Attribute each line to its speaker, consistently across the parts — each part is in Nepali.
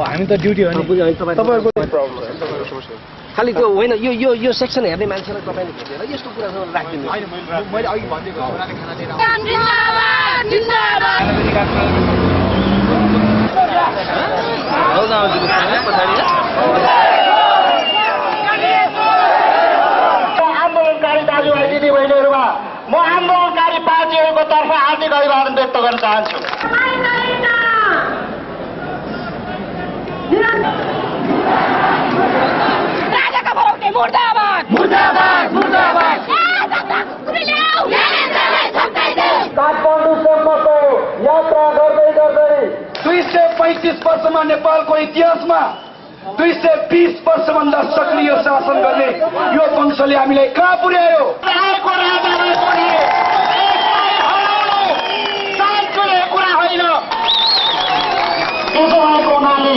Speaker 1: हामी त ड्युटी हो
Speaker 2: खालि त्यो होइन यो यो यो सेक्सन हेर्ने मान्छेलाई तपाईँले भेटेर यस्तो कुरासँग राखिदिनु
Speaker 3: तर्फ हार्दिक अभिवादन व्यक्त गर्न चाहन्छु।
Speaker 4: राजाका भरौटे मुर्दाबाद! मुर्दाबाद मुर्दाबाद!
Speaker 3: काठमाडौँसम्मको यात्रा गर्दै गर्दै दुई सय पैँतिस वर्षमा नेपालको इतिहासमा दुई सय बिस वर्षभन्दा सक्रिय शासन गर्ने यो वंशले हामीलाई कहाँ पुर्यायो कुरा होइन त्यसो भएको हुनाले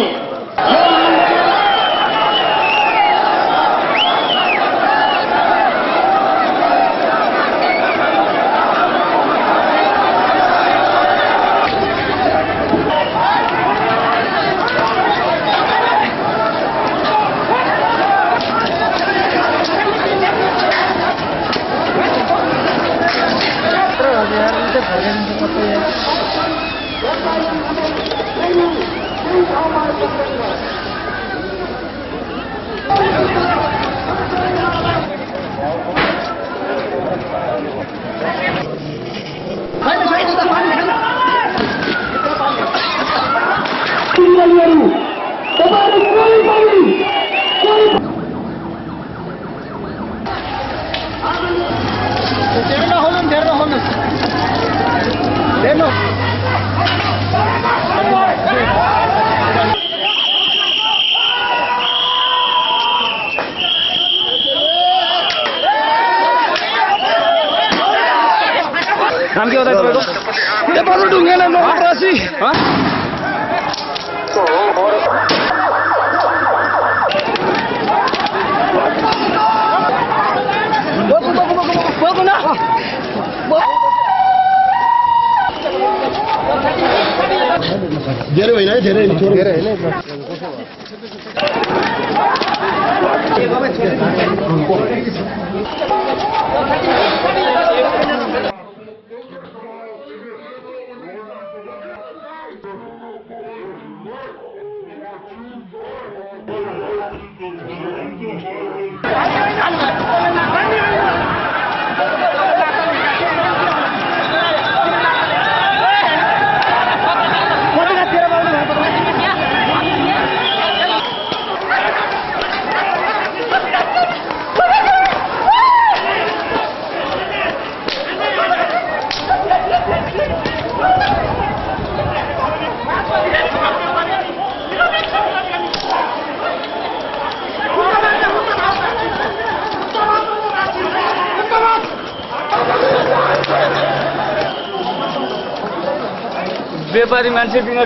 Speaker 1: व्यापारी मान्छे बिना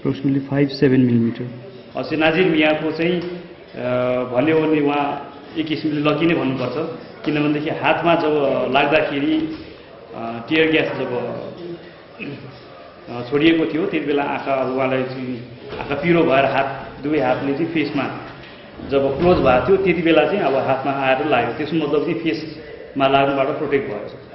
Speaker 5: एप्रोक्सिमेटली फाइभ सेभेन मिलिमिटर
Speaker 6: अझै नाजिर मियाको चाहिँ भन्यो भने उहाँ एक किसिमले लकी नै भन्नुपर्छ। किनभनेदेखि हातमा जब लाग्दाखेरि टियर ग्यास जब छोडिएको थियो त्यति बेला आँखा अब उहाँलाई चाहिँ आँखा पिरो भएर हात दुवै हातले चाहिँ फेसमा जब क्लोज भएको थियो त्यति बेला चाहिँ अब हातमा आएर लाग्यो। त्यसको मतलब चाहिँ फेसमा लाग्नुबाट प्रोटेक्ट भयो।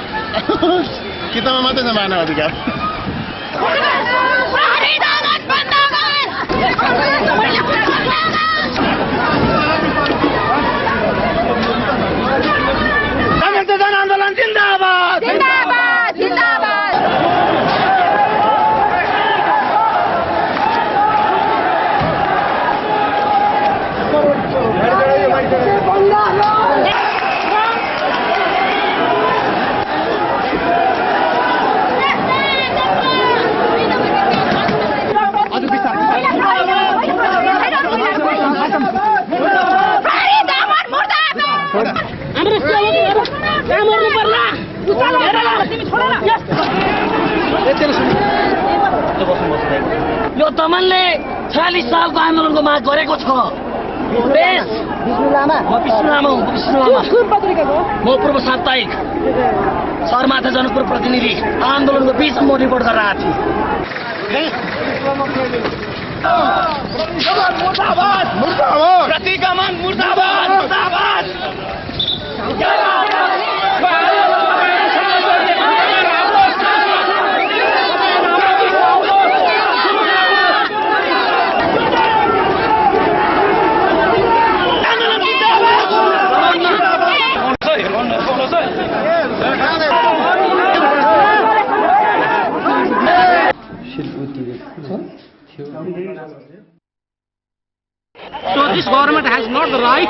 Speaker 4: आयो नि त अब किताबमा मात्रै छ मानव
Speaker 7: यो दमनले छयालिस सालको आन्दोलनको माग गरेको छ। बेस म पूर्व साप्ताहिक सरमाथा जनकपुर प्रतिनिधि आन्दोलनको बिचमा म रिपोर्ट गरेर आएको थिएँ प्रतिगमन मुर्दाबाद। मुर्दाबाद।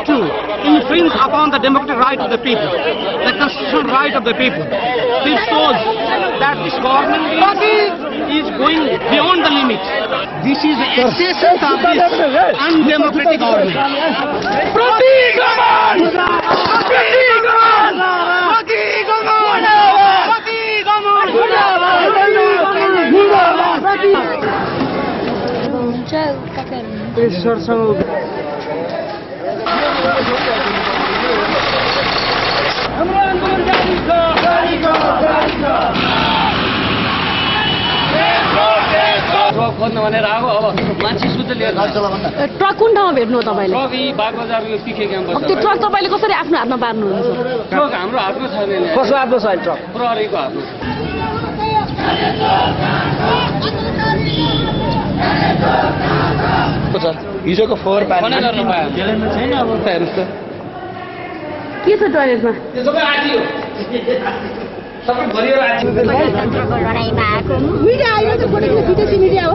Speaker 8: to infringe upon the democratic right of the people, the constitutional right of the people. This shows that this government is going beyond the limit. This is excessive excesses of this undemocratic government. It's sort of
Speaker 7: truck भनेर अब मान्छे लिएर
Speaker 9: ट्रक कुन ठाउँमा भेट्नु हो तपाईँले
Speaker 7: ट्रक
Speaker 9: त्यो ट्रक तपाईँले कसरी आफ्नो हातमा पार्नुहुन्छ
Speaker 7: हाम्रो।
Speaker 8: कसको आफ्नो छ ट्रक
Speaker 7: हातमा।
Speaker 10: हिजोको फोहोर पानी त
Speaker 9: के छ टोइलेटमा मिडिया विदेशी मिडिया हो।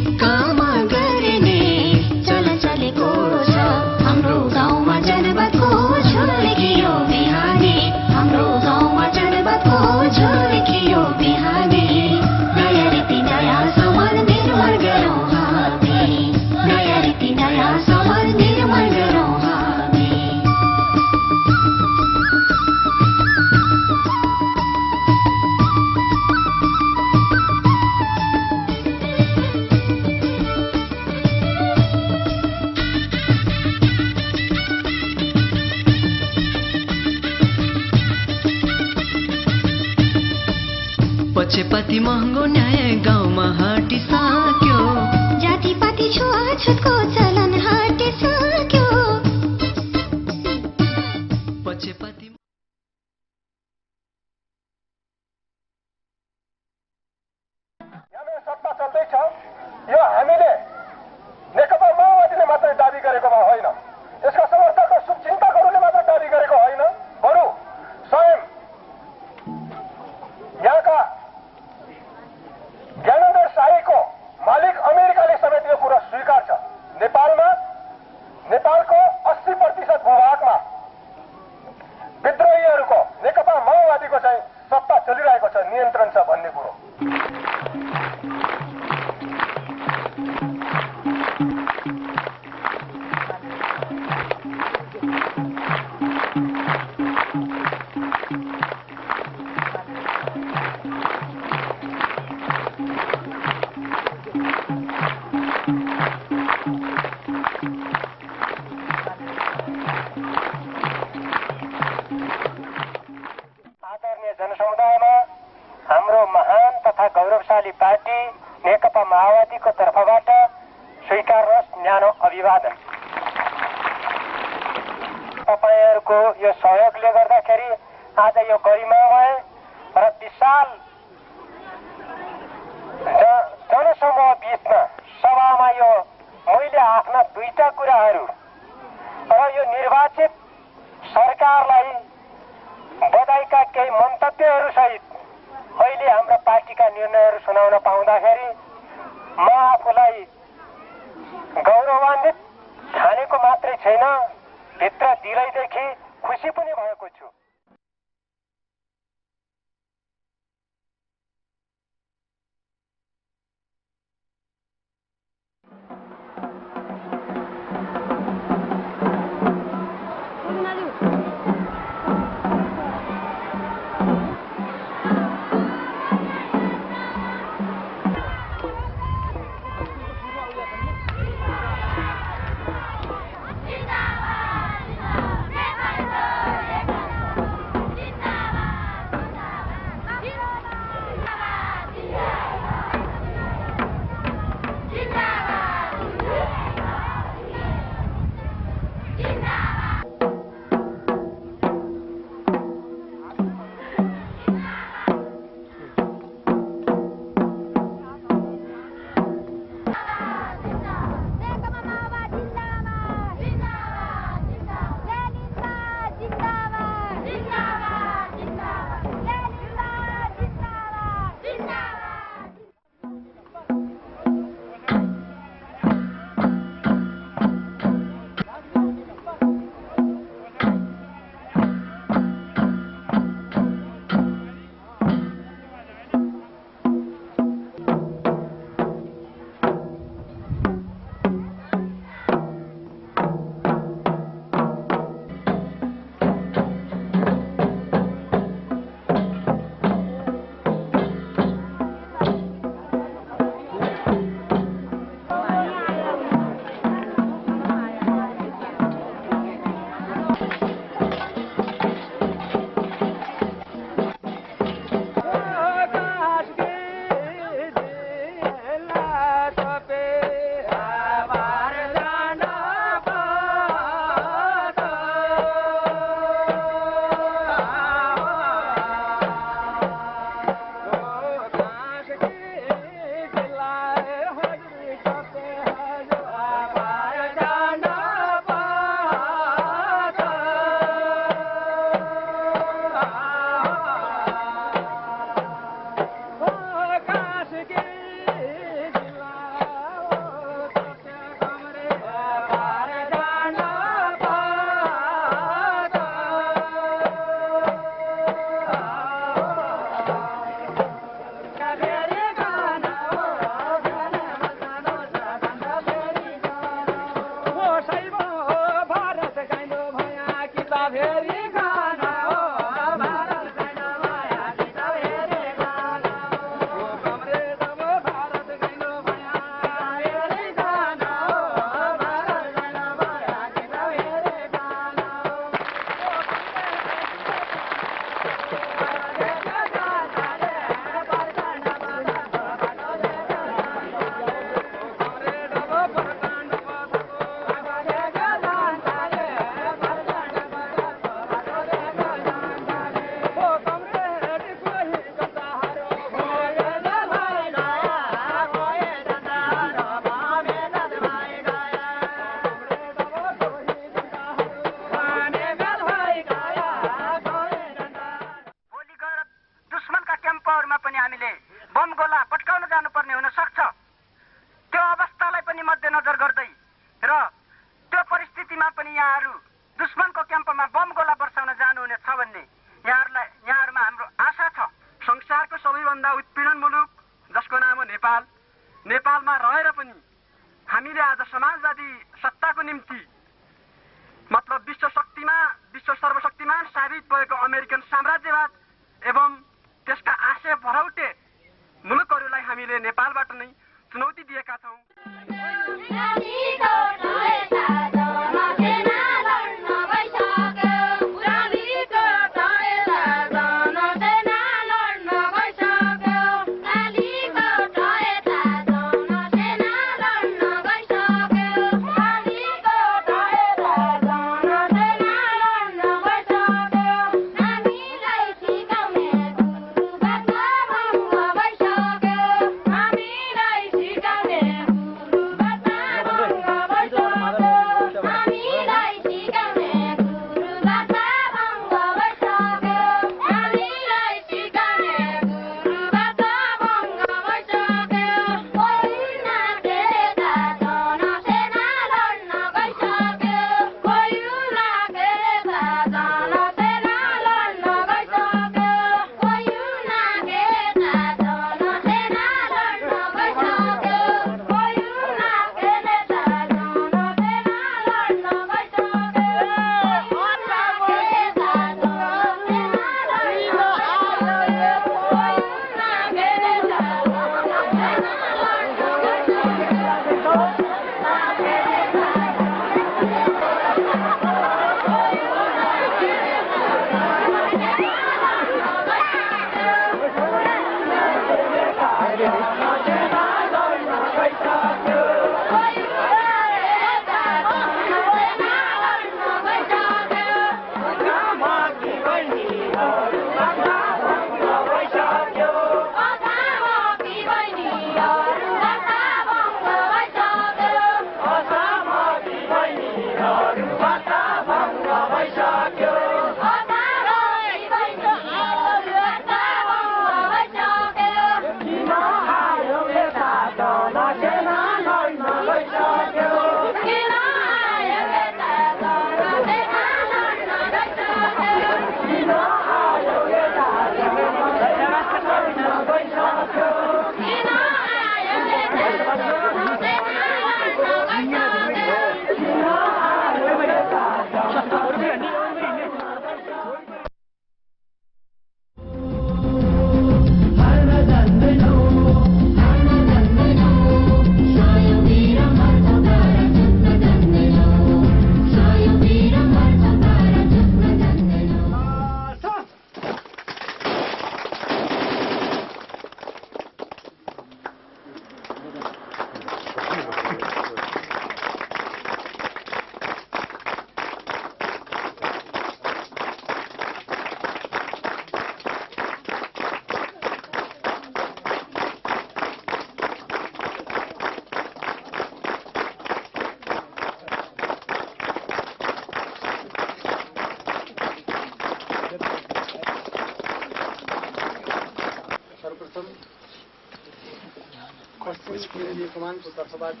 Speaker 11: केन्द्रीय कमानको तर्फबाट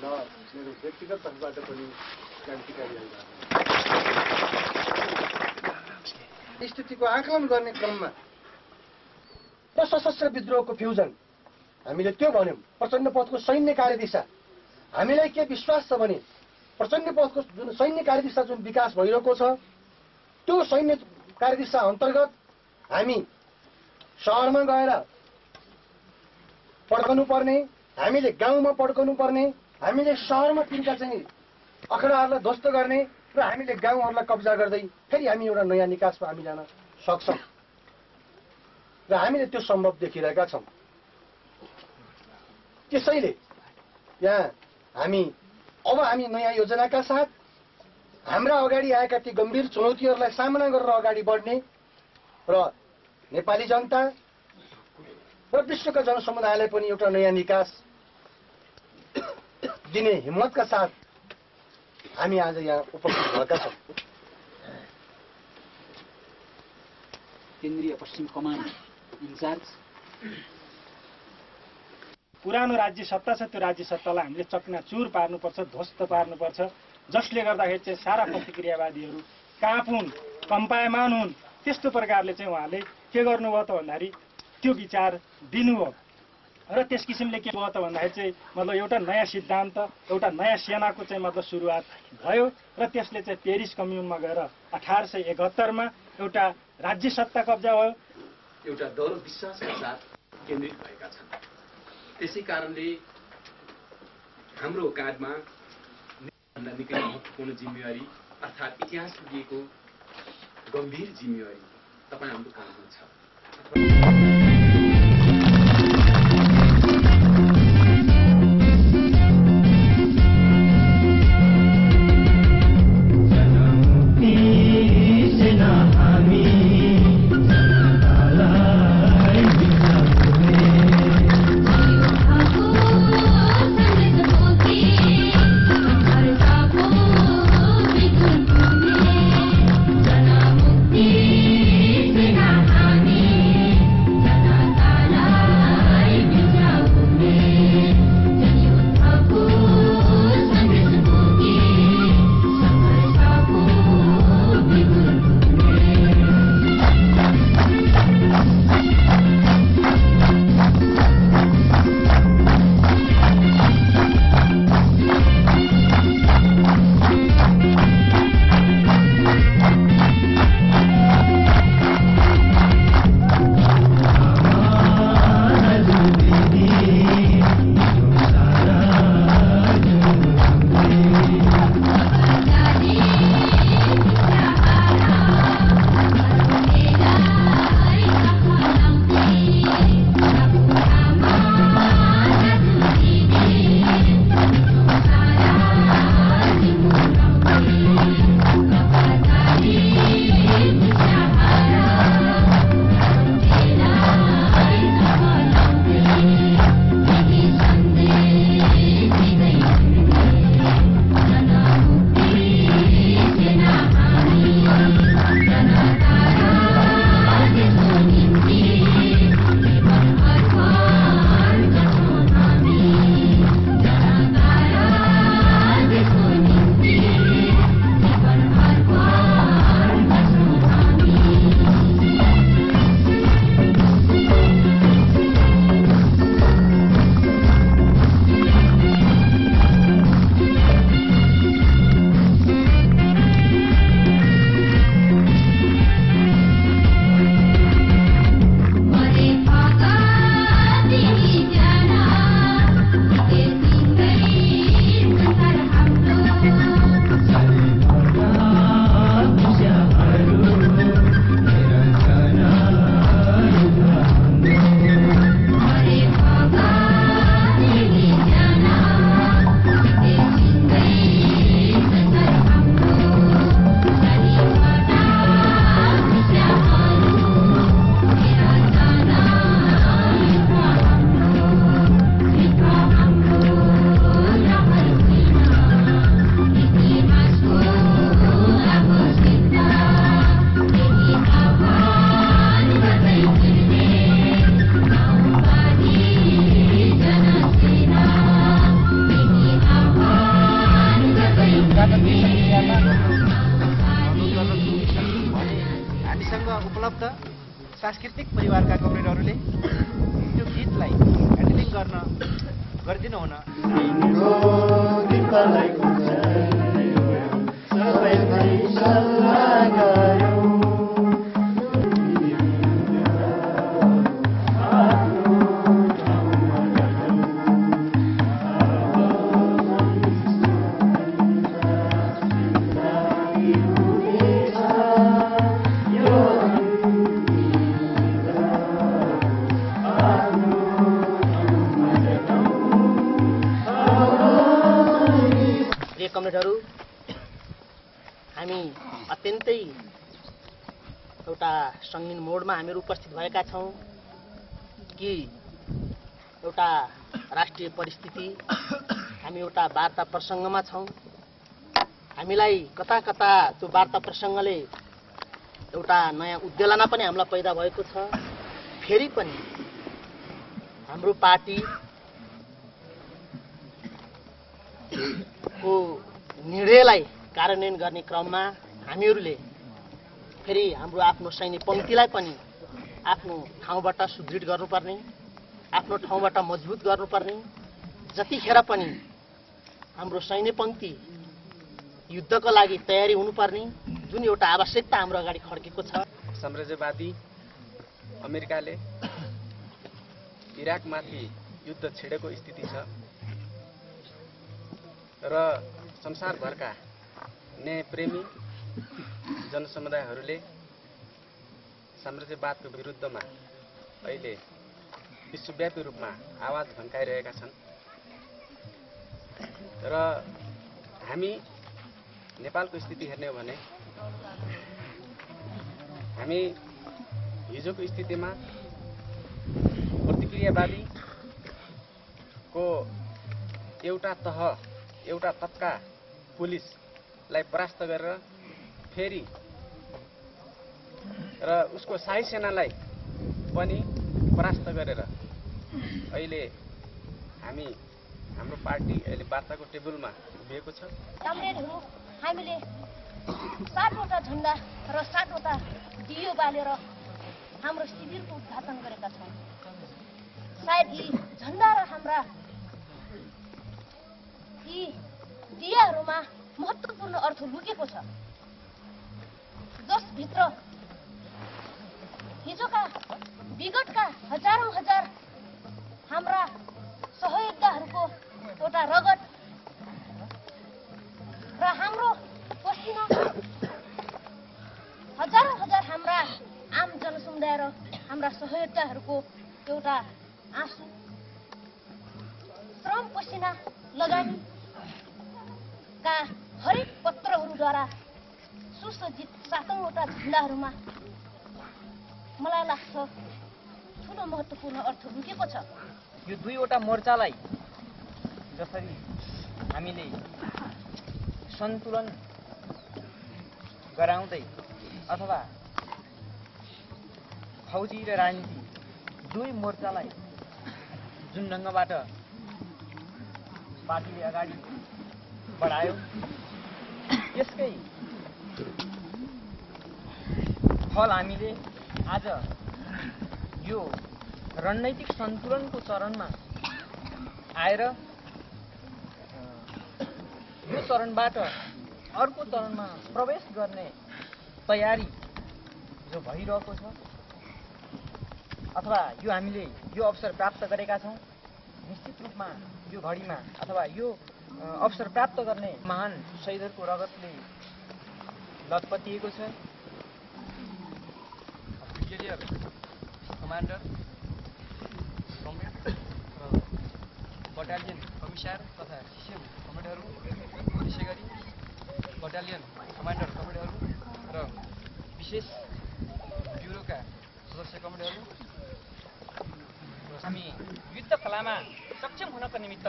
Speaker 11: र मेरो व्यक्तिगत तर्फबाट पनि क्रान्तिकारी स्थितिको आकलन गर्ने क्रममा र सशस्त्र विद्रोहको फ्युजन हामीले त्यो भन्यौँ प्रचण्ड पथको सैन्य कार्यदिशा। हामीलाई के विश्वास छ भने प्रचण्ड पथको जुन सैन्य कार्यदिशा जुन विकास भइरहेको छ त्यो सैन्य कार्यदिशा अन्तर्गत हामी सहरमा गएर पड्काउनु पर्ने हामीले गाउँमा पड्काउनु पर्ने हामीले सहरमा तिनका चाहिँ अखडाहरूलाई ध्वस्त गर्ने र हामीले गाउँहरूलाई कब्जा गर्दै फेरि हामी एउटा नयाँ निकासमा हामी जान सक्छौँ। र हामीले त्यो सम्भव देखिरहेका छौँ। त्यसैले यहाँ हामी अब हामी नयाँ योजनाका साथ हाम्रा अगाडि आएका ती गम्भीर चुनौतीहरूलाई सामना गरेर अगाडि बढ्ने र नेपाली जनता र विश्वका जनसमुदायलाई पनि एउटा नयाँ निकास दिने हिम्मतका साथ हामी आज यहाँ उपस्थित भएका छौँ।
Speaker 12: केन्द्रीय पश्चिम कमान इन्चार्ज।
Speaker 13: पुरानो राज्य सत्ता छ त्यो राज्य सत्तालाई हामीले चकनाचुर पार्नुपर्छ ध्वस्त पार्नुपर्छ जसले गर्दाखेरि चाहिँ सारा प्रतिक्रियावादीहरू काप हुन् कम्पायमान हुन् त्यस्तो प्रकारले चाहिँ उहाँले के गर्नुभयो त भन्दाखेरि त्यो विचार दिनु हो। र त्यस किसिमले के भयो त भन्दाखेरि चाहिँ मतलब एउटा नयाँ सिद्धान्त एउटा नयाँ सेनाको चाहिँ मतलब सुरुवात भयो र त्यसले चाहिँ पेरिस कम्युनमा गएर अठार सय एकहत्तरमा एउटा राज्य सत्ता कब्जा भयो।
Speaker 14: एउटा दौर विश्वासका साथ केन्द्रित भएका छन्। त्यसै कारणले हाम्रो काँधमा भन्दा निकै महत्त्वपूर्ण जिम्मेवारी अर्थात् इतिहास दिएको गम्भीर जिम्मेवारी तपाईँ हाम्रो काँधमा छ।
Speaker 15: सांस्कृतिक परिवारका कमरेडहरूले त्यो गीतलाई ह्यान्डलिङ गर्न गरिदिनु हुन
Speaker 16: वार्ता प्रसङ्गमा छौँ। हामीलाई कता कता त्यो वार्ता प्रसङ्गले एउटा नयाँ उद्वेलना पनि हामीलाई पैदा भएको छ। फेरि पनि हाम्रो पार्टी को निर्णयलाई कार्यान्वयन गर्ने क्रममा हामीहरूले फेरि हाम्रो आफ्नो सैन्य पङ्क्तिलाई पनि
Speaker 17: आफ्नो ठाउँबाट सुदृढ गर्नुपर्ने आफ्नो ठाउँबाट मजबुत गर्नुपर्ने जतिखेर पनि हाम्रो सैन्य पङ्क्ति युद्धको लागि तयारी हुनुपर्ने जुन एउटा आवश्यकता हाम्रो अगाडि खड्केको छ।
Speaker 18: साम्राज्यवादी अमेरिकाले इराकमाथि युद्ध छेडेको स्थिति छ र संसारभरका न्यायप्रेमी जनसमुदायहरूले साम्राज्यवादको विरुद्धमा अहिले विश्वव्यापी रूपमा आवाज भन्काइरहेका छन्। र हामी नेपालको स्थिति हेर्ने हो भने हामी हिजोको स्थितिमा प्रतिक्रियावादीको एउटा तह एउटा तबका पुलिसलाई परास्त गरेर फेरि र उसको शाही सेनालाई पनि परास्त गरेर अहिले हामी हाम्रो पार्टी अहिले वार्ताको टेबलमा उभिएको छ।
Speaker 19: हामीले सातवटा झन्डा र सातवटा दियो बालेर हाम्रो शिविरको उद्घाटन गरेका छौँ। सायद यी झन्डा र हाम्रा यी दियाहरूमा महत्त्वपूर्ण अर्थ लुकेको छ। जसभित्र हिजोका विगतका हजारौँ हजार हाम्रा सहयोद्धाहरूको एउटा रगत र हाम्रो पसिना हजारौँ हजार हाम्रा आम जनसमुदाय र हाम्रा सहयोद्धाहरूको एउटा आँसु। श्रम पसिना लगानीका हरेक पत्रहरूद्वारा सुसज्जित सातौँवटा झन्डाहरूमा मलाई लाग्छ ठुलो महत्त्वपूर्ण अर्थ लुकेको छ।
Speaker 20: यो दुईवटा मोर्चालाई जसरी हामीले सन्तुलन गराउँदै अथवा फौजी र राजनीति दुई मोर्चालाई जुन ढङ्गबाट पार्टीले अगाडि बढायो यसकै फल हामीले आज यो रणनैतिक सन्तुलनको चरणमा आएर यो चरणबाट अर्को चरणमा प्रवेश गर्ने तयारी जो भइरहेको छ अथवा यो हामीले यो अवसर प्राप्त गरेका छौँ निश्चित रूपमा यो घडीमा अथवा यो अवसर प्राप्त गर्ने महान शहीदहरूको रगतले लतपतिएको छ।
Speaker 21: कमान्डर कमरेड र बटालियन कमिसार तथा सिएम कमेडहरू त्यसै गरी बटालियन कमान्डर कमेडहरू र विशेष ब्युरोका सदस्य कमेडहरू
Speaker 20: हामी युद्ध कलामा सक्षम हुनको निमित्त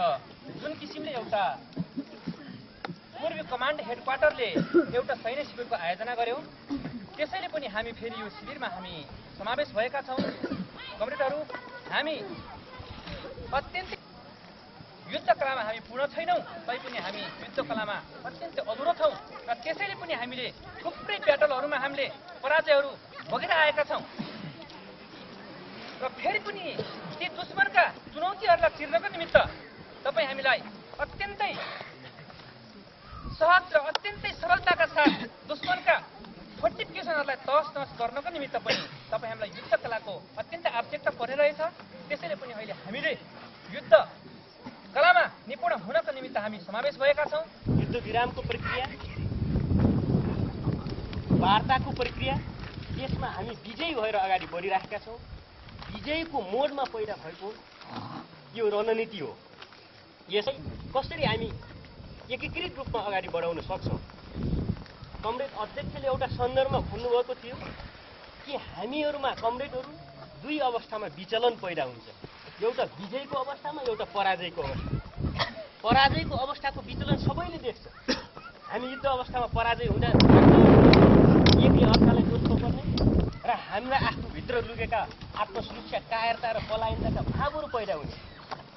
Speaker 20: जुन किसिमले एउटा पूर्वी कमान्ड हेडक्वार्टरले एउटा सैन्य शिविरको आयोजना गर्यो त्यसैले पनि हामी फेरि यो शिविरमा हामी समावेश भएका छौँ। कमरेडहरू हामी अत्यन्तै युद्ध कलामा हामी पूर्ण छैनौँ। तैपनि हामी युद्ध कलामा अत्यन्तै अधुरो छौँ र त्यसैले पनि हामीले थुप्रै ब्याटलहरूमा हामीले पराजयहरू भोगेर आएका छौँ। र फेरि पनि ती दुश्मनका चुनौतीहरूलाई चिर्नको निमित्त तपाईँ हामीलाई अत्यन्तै सहज र अत्यन्तै सरलताका साथ दुश्मनका फोर्टिफिकेसनहरूलाई तहस नहस गर्नको निमित्त पनि तपाईँ हामीलाई युद्ध कलाको अत्यन्तै आवश्यकता परिरहेछ। त्यसैले पनि अहिले हामीले युद्ध कलामा निपुण हुनको निमित्त हामी समावेश भएका छौँ।
Speaker 17: युद्ध विरामको प्रक्रिया वार्ताको प्रक्रिया यसमा हामी विजयी भएर अगाडि बढिराखेका छौँ। विजयको मोडमा पैदा भएको यो रणनीति हो। यसै कसरी हामी एकीकृत रूपमा अगाडि बढाउन सक्छौँ? कमरेड अध्यक्षले एउटा सन्दर्भमा भन्नुभएको थियो कि हामीहरूमा कमरेडहरू दुई अवस्थामा विचलन पैदा हुन्छ। एउटा विजयको अवस्थामा एउटा पराजयको अवस्था पराजयको अवस्थाको विचलन सबैले देख्छ। हामी युद्ध अवस्थामा पराजय हुँदा एकले अर्कालाई दोष पर्ने र हाम्रा आफूभित्र लुकेका आत्मसुरक्षा कायरता र पलायनताका भावहरू पैदा हुने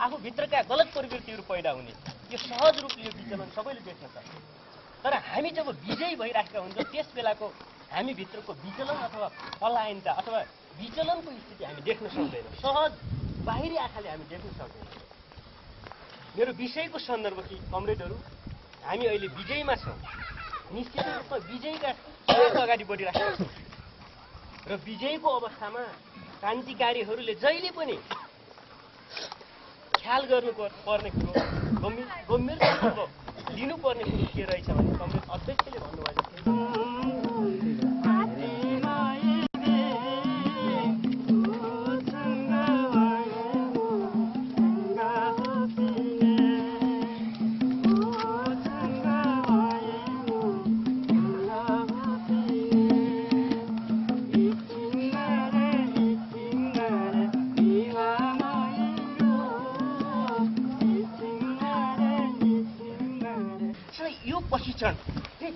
Speaker 17: आफूभित्रका गलत प्रवृत्तिहरू पैदा हुने यो सहज रूपले यो विचलन सबैले देख्न सक्छ। तर हामी जब विजयी भइराखेका हुन्छौँ त्यस बेलाको हामीभित्रको विचलन अथवा पलायनता अथवा विचलनको स्थिति हामी देख्न सक्दैनौँ। सहज बाहिरी आँखाले हामी देख्न सक्दैनौँ। मेरो विषयको सन्दर्भ कि कमरेडहरू हामी अहिले विजयमा छौँ। निश्चित रूपमा विजयका अगाडि बढिरहेका छौँ। र विजयको अवस्थामा क्रान्तिकारीहरूले जहिले पनि ख्याल गर्नु पर- पर्ने कुरो गम्भीर गम्भीरतापूर्वक लिनुपर्ने कुरो के रहेछ भने कङ्ग्रेस अध्यक्षले भन्नुभएको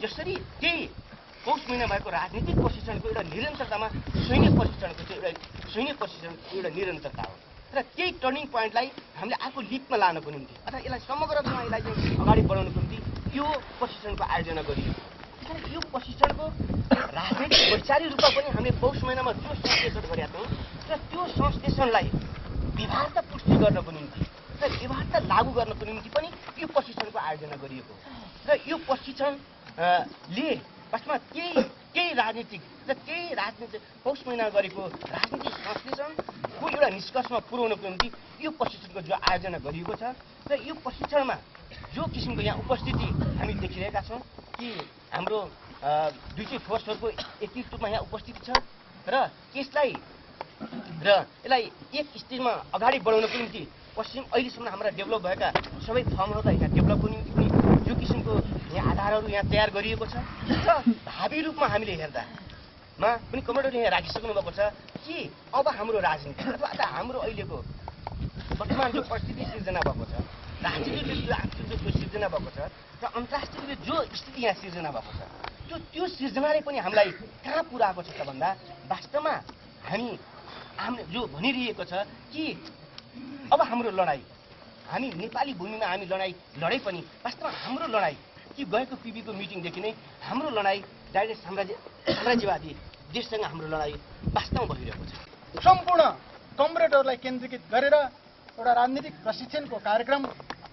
Speaker 17: जसरी त्यही पौष महिना भएको राजनीतिक प्रशिक्षणको एउटा निरन्तरतामा सैन्य प्रशिक्षणको चाहिँ एउटा सैन्य प्रशिक्षणको एउटा निरन्तरता हो। र त्यही टर्निङ पोइन्टलाई हामीले आफू लिपमा लानको निम्ति अथवा यसलाई समग्र रूपमा यसलाई चाहिँ अगाडि बढाउनको निम्ति यो प्रशिक्षणको आयोजना गरियो। यो प्रशिक्षणको राजनैतिक वैचारिक रूपमा पनि हामीले पौष महिनामा जो संश्लेषण गरेका छौँ र त्यो संश्लेषणलाई व्यवहारता पुष्टि गर्नको निम्ति र व्यवहारता लागू गर्नको निम्ति पनि यो प्रशिक्षणको आयोजना गरिएको र यो प्रशिक्षण अ, ले वास्तवमा केही केही राजनीतिक केही राजनीतिक पौष महिना गरेको राजनीतिक संश्लेषणको एउटा निष्कर्षमा पुर्याउनको निम्ति यो प्रशिक्षणको जो आयोजना गरिएको छ र यो प्रशिक्षणमा जो किसिमको यहाँ उपस्थिति हामी देखिरहेका छौँ कि हाम्रो दुई चाहिँ फोर्सहरूको नेतृत्वमा यहाँ उपस्थिति छ र यसलाई र यसलाई एक स्टेजमा अगाडि बढाउनको निम्ति पश्चिम अहिलेसम्म हाम्रा डेभलप भएका सबै फर्महरूलाई यहाँ डेभलपको निम्ति पनि यो किसिमको यहाँ आधारहरू यहाँ तयार गरिएको छ। भावी रूपमा हामीले हेर्दामा पनि कमान्डरले यहाँ राखिसक्नु भएको छ कि अब हाम्रो राजनीति अथवा हाम्रो अहिलेको वर्तमान जो परिस्थिति सिर्जना भएको छ आर्थिक जो सिर्जना भएको छ र अन्तर्राष्ट्रिय जो स्थिति यहाँ सिर्जना भएको छ त्यो त्यो सिर्जनाले पनि हामीलाई कहाँ पुऱ्याएको छ त भन्दा वास्तवमा हामी हामीले जो भनिरहेको छ कि अब हाम्रो लडाइँ हामी नेपाली भूमिमा हामी लडाइँ लडे पनि वास्तवमा हाम्रो लडाइँ कि गएको पिबीको मिटिङदेखि नै हाम्रो लडाइँ डाइरेक्ट साम्राज्य साम्राज्यवादी देशसँग हाम्रो लडाइँ वास्तवमा भइरहेको छ।
Speaker 22: सम्पूर्ण कमरेडहरूलाई केन्द्रीकृत गरेर एउटा राजनीतिक प्रशिक्षणको कार्यक्रम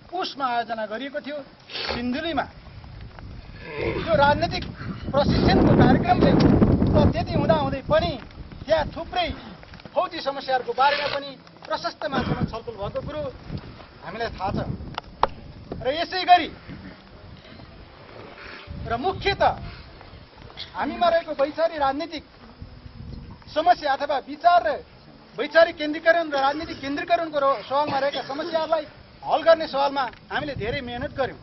Speaker 22: पुसमा आयोजना गरिएको थियो सिन्धुलीमा। त्यो राजनीतिक प्रशिक्षणको कार्यक्रमले त्यति हुँदाहुँदै पनि त्यहाँ थुप्रै फौजी समस्याहरूको बारेमा पनि प्रशस्त मात्रामा छलफल भएको कुरो हामीलाई थाहा छ। र यसै गरी र मुख्यत हामीमा रहेको वैचारिक राजनीतिक समस्या अथवा विचार र वैचारिक केन्द्रीकरण र राजनीतिक केन्द्रीकरणको सवालमा रहेका समस्याहरूलाई हल गर्ने सवालमा हामीले धेरै मेहनत गऱ्यौँ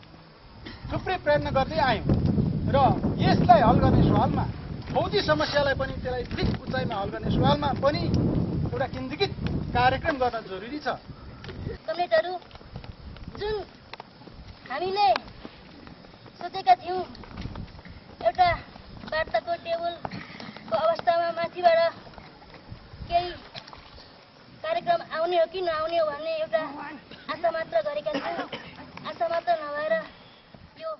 Speaker 22: थुप्रै प्रयत्न गर्दै आयौँ र यसलाई हल गर्ने सवालमा फौजी समस्यालाई पनि त्यसलाई ठिक उचाइमा हल गर्ने सवालमा पनि एउटा केन्द्रीकृत कार्यक्रम गर्न जरुरी छ।
Speaker 19: कमरेडहरू जुन हामीले सोचेका थियौँ एउटा वार्ताको टेबलको अवस्थामा माथिबाट केही कार्यक्रम आउने हो कि नआउने हो भन्ने एउटा आशा मात्र गरेका थियौँ। आशा मात्र नभएर यो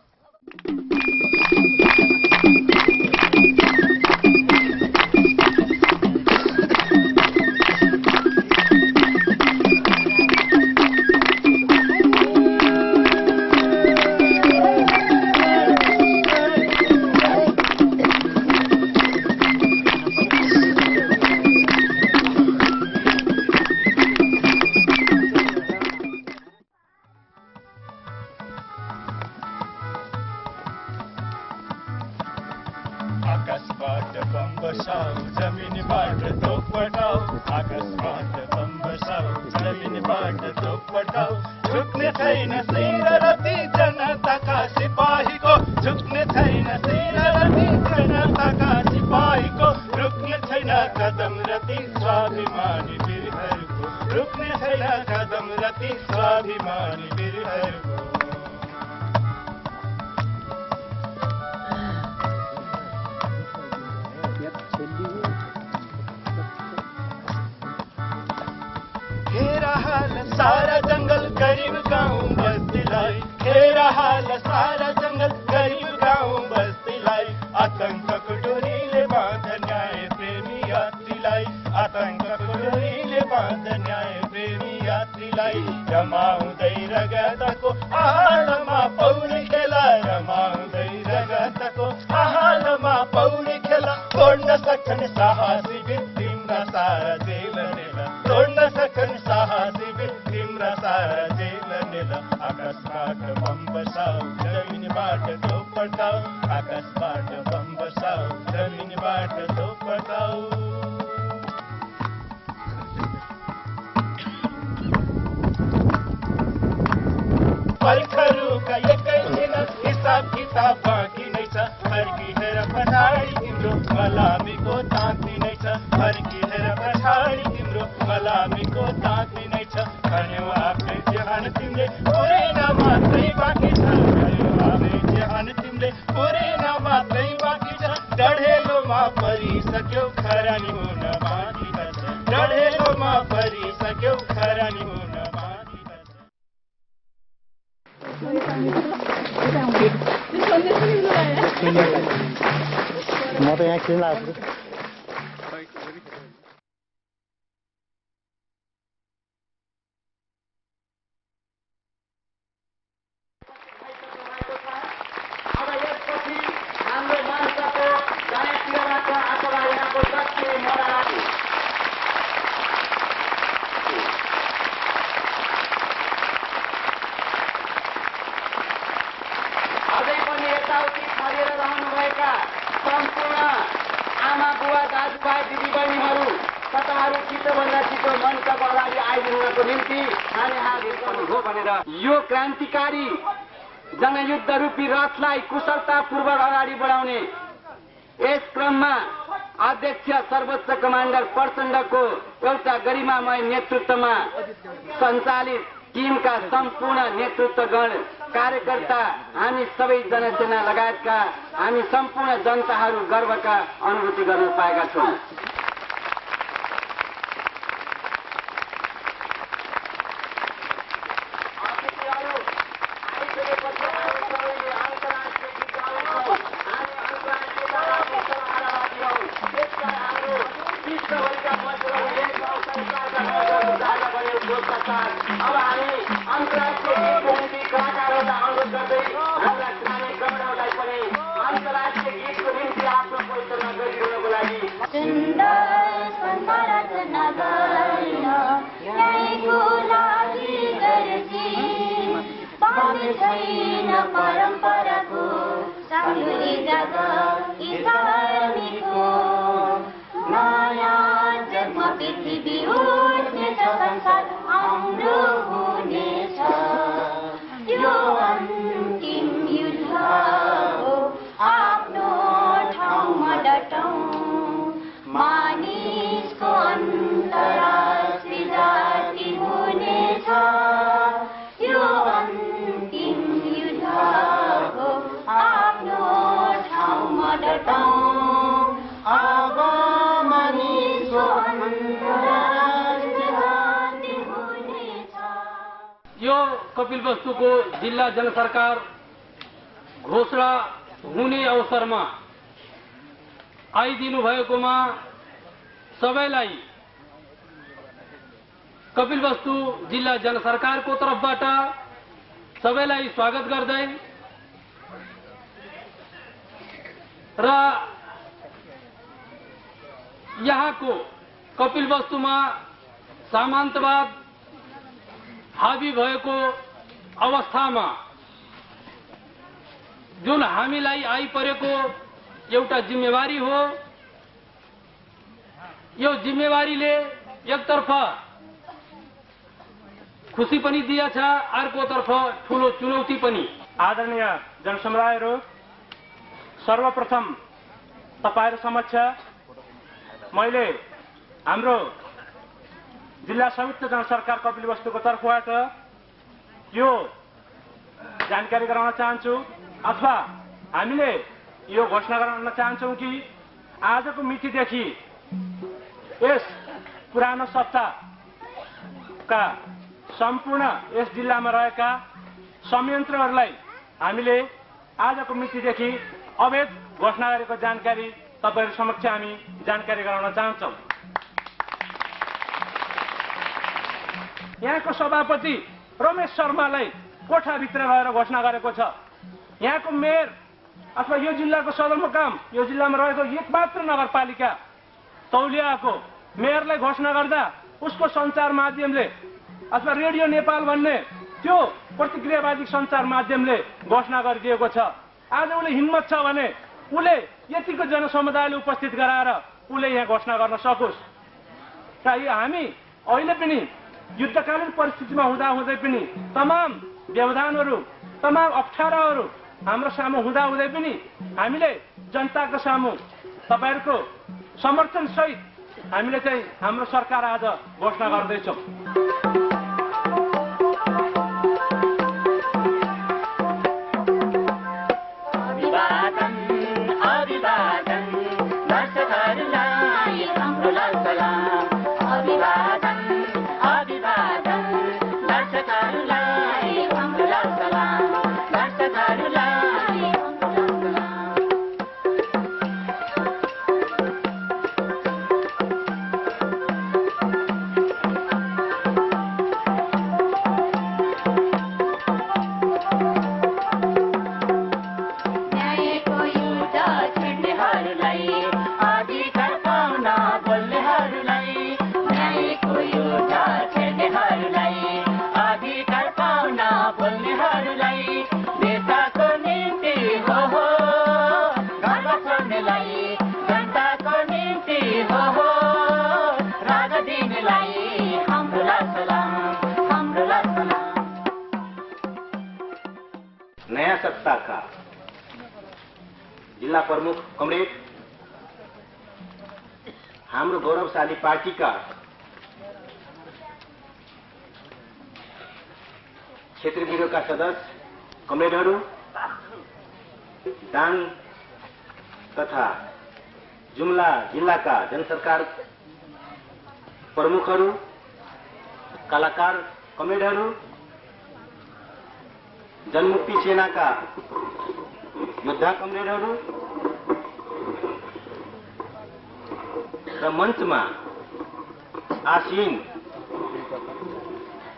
Speaker 23: झुक्ने छैन सिररती जनताका सिपाहीको रुक्ने छैन कदम रति स्वाभिमानी वीरहरूको रुक्ने छैन कदम रति स्वाभिमानी वीरहरूको सारा जंगल गरीब गाँव
Speaker 24: लामामय नेतृत्वमा सञ्चालित टिमका सम्पूर्ण नेतृत्वगण कार्यकर्ता हामी सबै जनसेना लगायतका हामी सम्पूर्ण जनताहरू गर्वका अनुभूति गर्न पाएका छौँ।
Speaker 25: तरफबाट तर्फबाट सबैलाई स्वागत गर्दै र यहाँको कपिल वस्तुमा सामान्तवाद हाबी भएको अवस्थामा जुन हामीलाई आइपरेको एउटा जिम्मेवारी हो यो जिम्मेवारीले एकतर्फ खुसी पनि दिएछ अर्कोतर्फ ठुलो चुनौती पनि।
Speaker 26: आदरणीय जनसमुदायहरू सर्वप्रथम तपाईँहरू समक्ष मैले हाम्रो जिल्ला संयुक्त जनसरकार कपिलवस्तुको तर्फबाट यो जानकारी गराउन चाहन्छु अथवा हामीले यो घोषणा गराउन चाहन्छौँ कि आजको मितिदेखि यस पुरानो सत्ताका सम्पूर्ण यस जिल्लामा रहेका संयन्त्रहरूलाई हामीले आजको मितिदेखि अवैध घोषणा गरेको जानकारी तपाईँहरू समक्ष हामी जानकारी गराउन चाहन्छौँ। यहाँको सभापति रमेश शर्मालाई कोठाभित्र रहेर घोषणा गरेको छ। यहाँको मेयर अथवा यो जिल्लाको सदरमुकाम यो जिल्लामा रहेको एकमात्र नगरपालिका तौलियाको मेयरलाई घोषणा गर्दा उसको सञ्चार माध्यमले अथवा रेडियो नेपाल भन्ने त्यो प्रतिक्रियावादी सञ्चार माध्यमले घोषणा गरिदिएको छ। आज उसले हिम्मत छ भने उसले यतिको जनसमुदायले उपस्थित गराएर उसले यहाँ घोषणा गर्न सकोस्। र हामी अहिले पनि युद्धकालीन परिस्थितिमा हुँदा हुँदै पनि तमाम व्यवधानहरू तमाम अप्ठ्याराहरू हाम्रो सामु हुँदा हुँदै पनि हामीले जनताको सामु तपाईँहरूको समर्थन सहित हामीले चाहिँ हाम्रो सरकार आज घोषणा गर्दैछौँ।
Speaker 27: प्रमुख कमरेड। हाम्रो गौरवशाली पार्टी का क्षेत्रीय ब्युरोका सदस्य, कमरेडहरू, दाङ तथा जुमला जुम्ला जिल्लाका जनसरकार प्रमुखहरू, कलाकार, कमरेडहरू, जनमुक्ति सेनाका योद्धा कमरेडहरू र मञ्चमा आसीन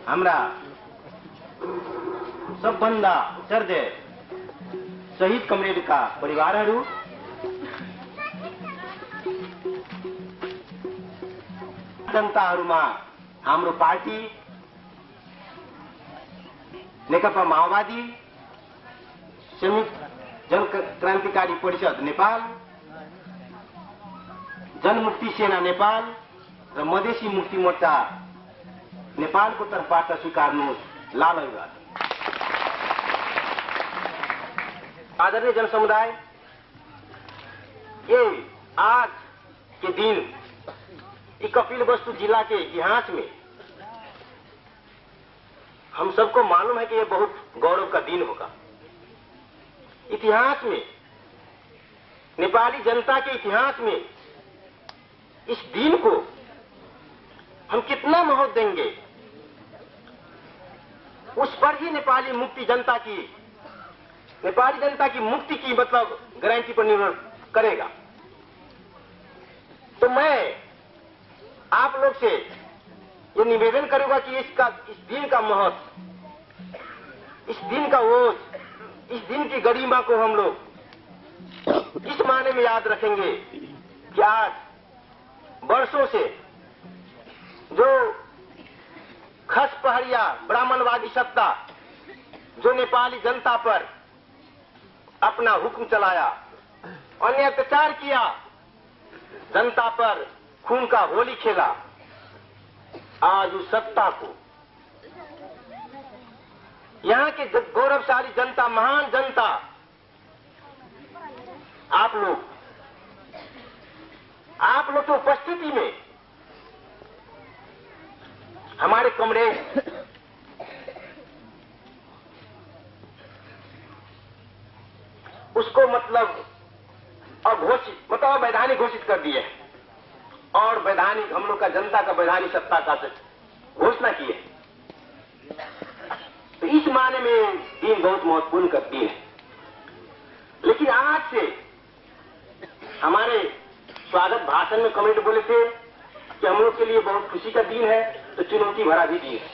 Speaker 27: हाम्रा सबभन्दा चर्दे शहीद कमरेडका परिवारहरू जनताहरूमा हाम्रो पार्टी नेकपा माओवादी संयुक्त जन क्रान्तिकारी परिषद नेपाल, जनमुक्ति सेना नेपाल र मधेसी मुक्ति मोर्चा नेपालको तर्फबाट स्वीकार्नुहोस्। लाल अभिवादन। आदरणीय जनसमुदाय ये आज के दिन ये कपिल वस्तु जिला के इतिहास में हम सबको मालूम है कि यह बहुत गौरव का दिन होगा। इतिहास में, नेपाली जनता के इतिहास में, इस दिन को हम कितना महत्व देंगे? उस पर ही नेपाली मुक्ति जनता की, नेपाली जनता की मुक्ति की मतलब गारंटी पर निर्भर करेगा। तो मैं आप लोग से ये निवेदन करूँगा कि इसका, इस दिन का महत्व, इस दिन का ओझ इस दिन की गरिमा को हम लोग इस माने में याद रखेंगे कि आज वर्षों से जो खस पहरिया, ब्राह्मणवादी सत्ता, जो नेपाली जनता पर अपना हुक्म चलाया अन्य अत्याचार किया, जनता पर खून का होली खेला, आज उस सत्ता को यहाँ के गौरवशाली जनता, महान जनता, आप लोग आप लोग की उपस्थिति में हमारे कमरे उसको मतलब अघोषित मतलब वैधानिक घोषित कर दिए और वैधानिक, हम लोग का जनता का वैधानिक सत्ता का घोषणा की है। तो इस माने में दिन बहुत महत्वपूर्ण करती है। लेकिन आज से हमारे स्वागत भाषण में कमेंट बोले थे कि हम लोग के लिए बहुत खुशी का दिन है तो चुनौती भरा भी दिन है।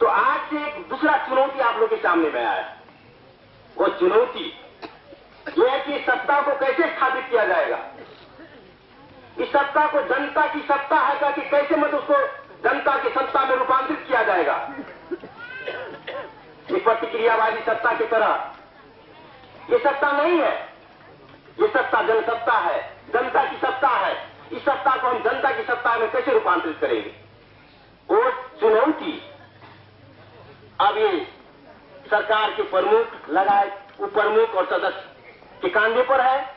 Speaker 27: तो आज से एक दूसरा चुनौती आप लोग के सामने में आया। वो चुनौती यह है कि सत्ता को कैसे स्थापित किया जाएगा? इस सत्ता को जनता की सत्ता है कि कैसे मत उसको जनता की सत्ता में रूपांतरित किया जाएगा? ये प्रतिक्रियावादी सत्ता की तरह। ये सत्ता नहीं है। ये सत्ता जनसत्ता है। जनता की सत्ता है। इस सत्ता को हम जनता की सत्ता में कैसे रूपांतरित करेंगे? वो चुनौती। अब ये सरकार के प्रमुख लगाए उपप्रमुख और सदस्य के कांधे पर है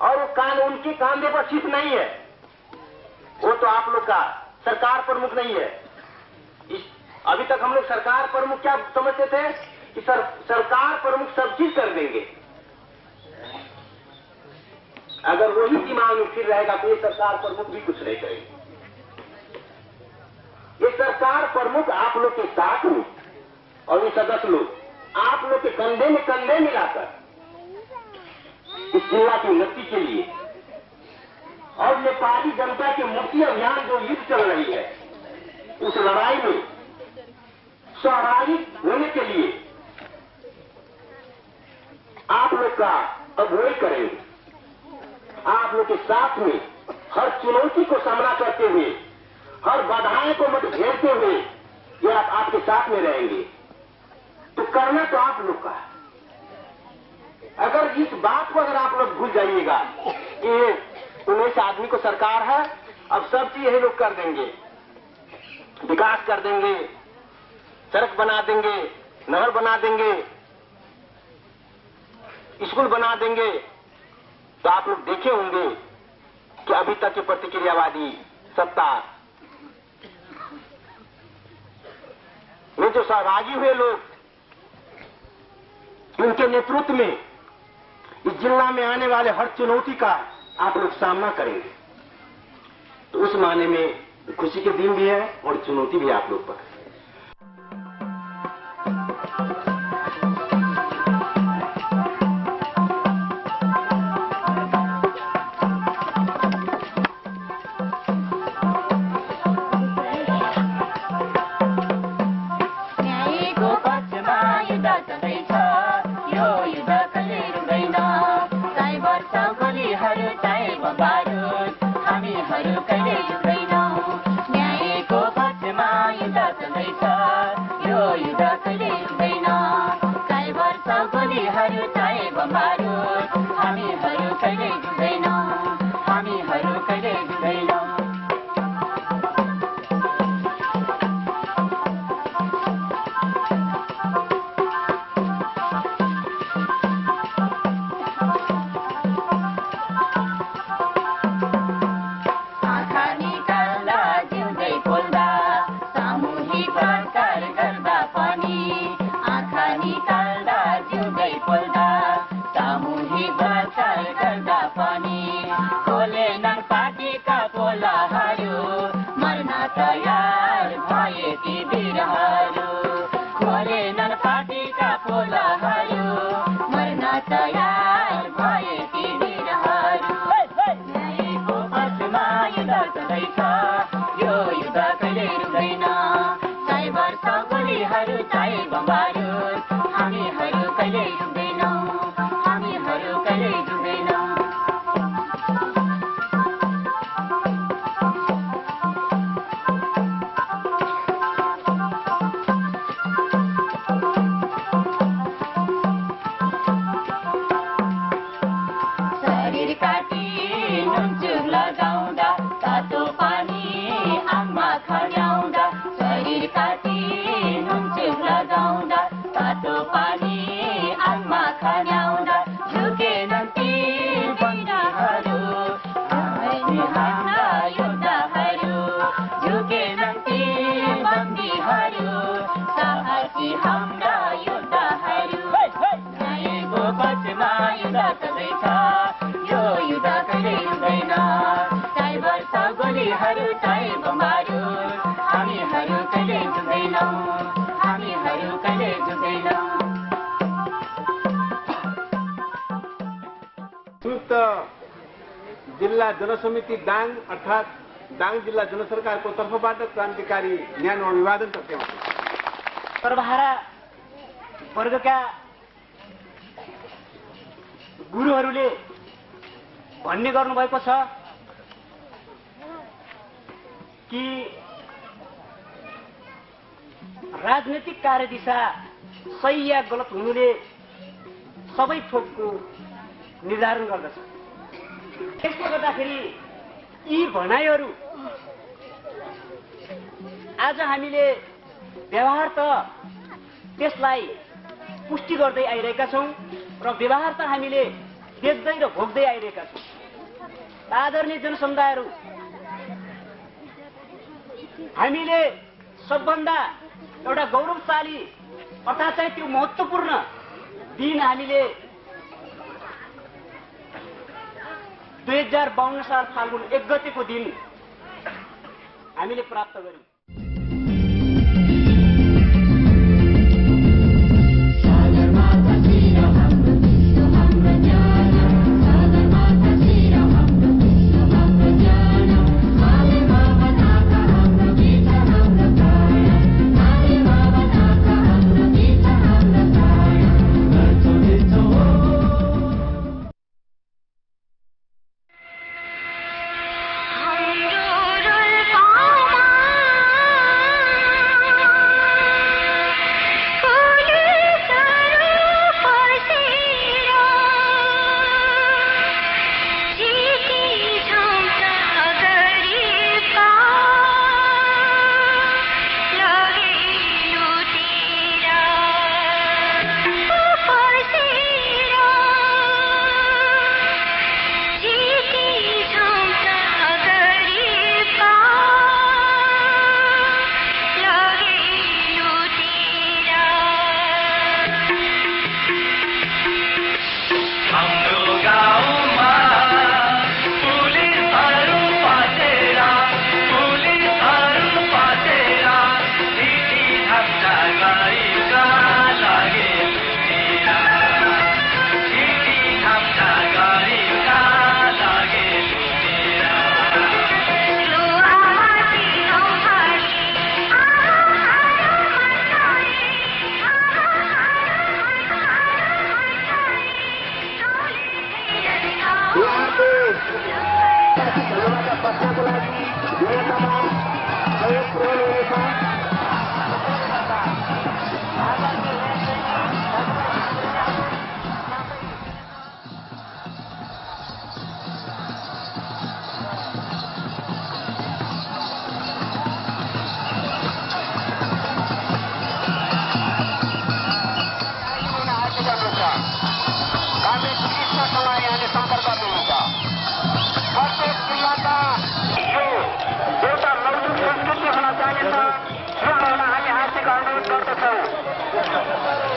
Speaker 27: और वो कान उनके कांधे पर सिर्फ़ नहीं है। वो तो आप लोग का सरकार प्रमुख नहीं है। अभी तक हम लोग सरकार प्रमुख क्या समझते थे कि सर, सरकार प्रमुख सब चीज़ कर देंगे। अगर वही दिमाग में फिर रहेगा तो ये सरकार प्रमुख भी कुछ नहीं करेगी। ये सरकार प्रमुख आप लोग के साथ में और ये सदस्य लोग। आप लोग के कंधे में कंधे मिलाकर इस जिला की उन्नति के लिए और नेपाली जनता के मुक्ति अभियान जो युद्ध चल रही है उस लड़ाई में सहभागी होने के लिए। आप लोग का अगुवाई करेंगे। आप लोग के साथ में हर चुनौती को सामना करते हुए, हर बाधाएँ को मत घेरते हुए ये आप आपके साथ में रहेंगे। तो करना तो आप लोग का अगर इस बात को अगर आप लोग भूल जाइएगा कि उन्नीस आदमी को सरकार है, अब सब चीज़ यही लोग कर देंगे। विकास कर देंगे। सड़क बना देंगे, नहर बना देंगे, स्कूल बना देंगे तो आप लोग देखे होंगे कि अभी तक की प्रतिक्रियावादी सत्ता। में जो सहभागी हुए लोग उनके नेतृत्व में इस जिला में आने वाले हर चुनौती का आप लोग सामना करेंगे। तो उस माने में खुशी के दिन भी है और चुनौती भी आप लोग पर
Speaker 24: चाहे
Speaker 18: जनसमिति दाङ अर्थात् दाङ जिल्ला जनसरकारको तर्फबाट क्रान्तिकारी न्यानो अभिवादन टक्राउँछु
Speaker 28: सर्वहारा वर्गका गुरुहरूले भन्ने गर्नुभएको छ कि राजनैतिक कार्यदिशा सही या गलत हुनुले सबै थोकको निर्धारण गर्दछ। त्यसले गर्दाखेरि यी भनाइहरू। आज हामीले व्यवहार त त्यसलाई पुष्टि गर्दै आइरहेका छौँ र व्यवहार त हामीले देख्दै र भोग्दै आइरहेका छौँ। आदरणीय जनसमुदायहरू हामीले सबभन्दा एउटा गौरवशाली अर्थात् चाहिँ त्यो महत्त्वपूर्ण दिन हामीले दुई हजार बाहन्न साल फाल्गुन एक गतेको दिन हामीले प्राप्त गर्यौँ
Speaker 2: अनुरोध गर्दछौँ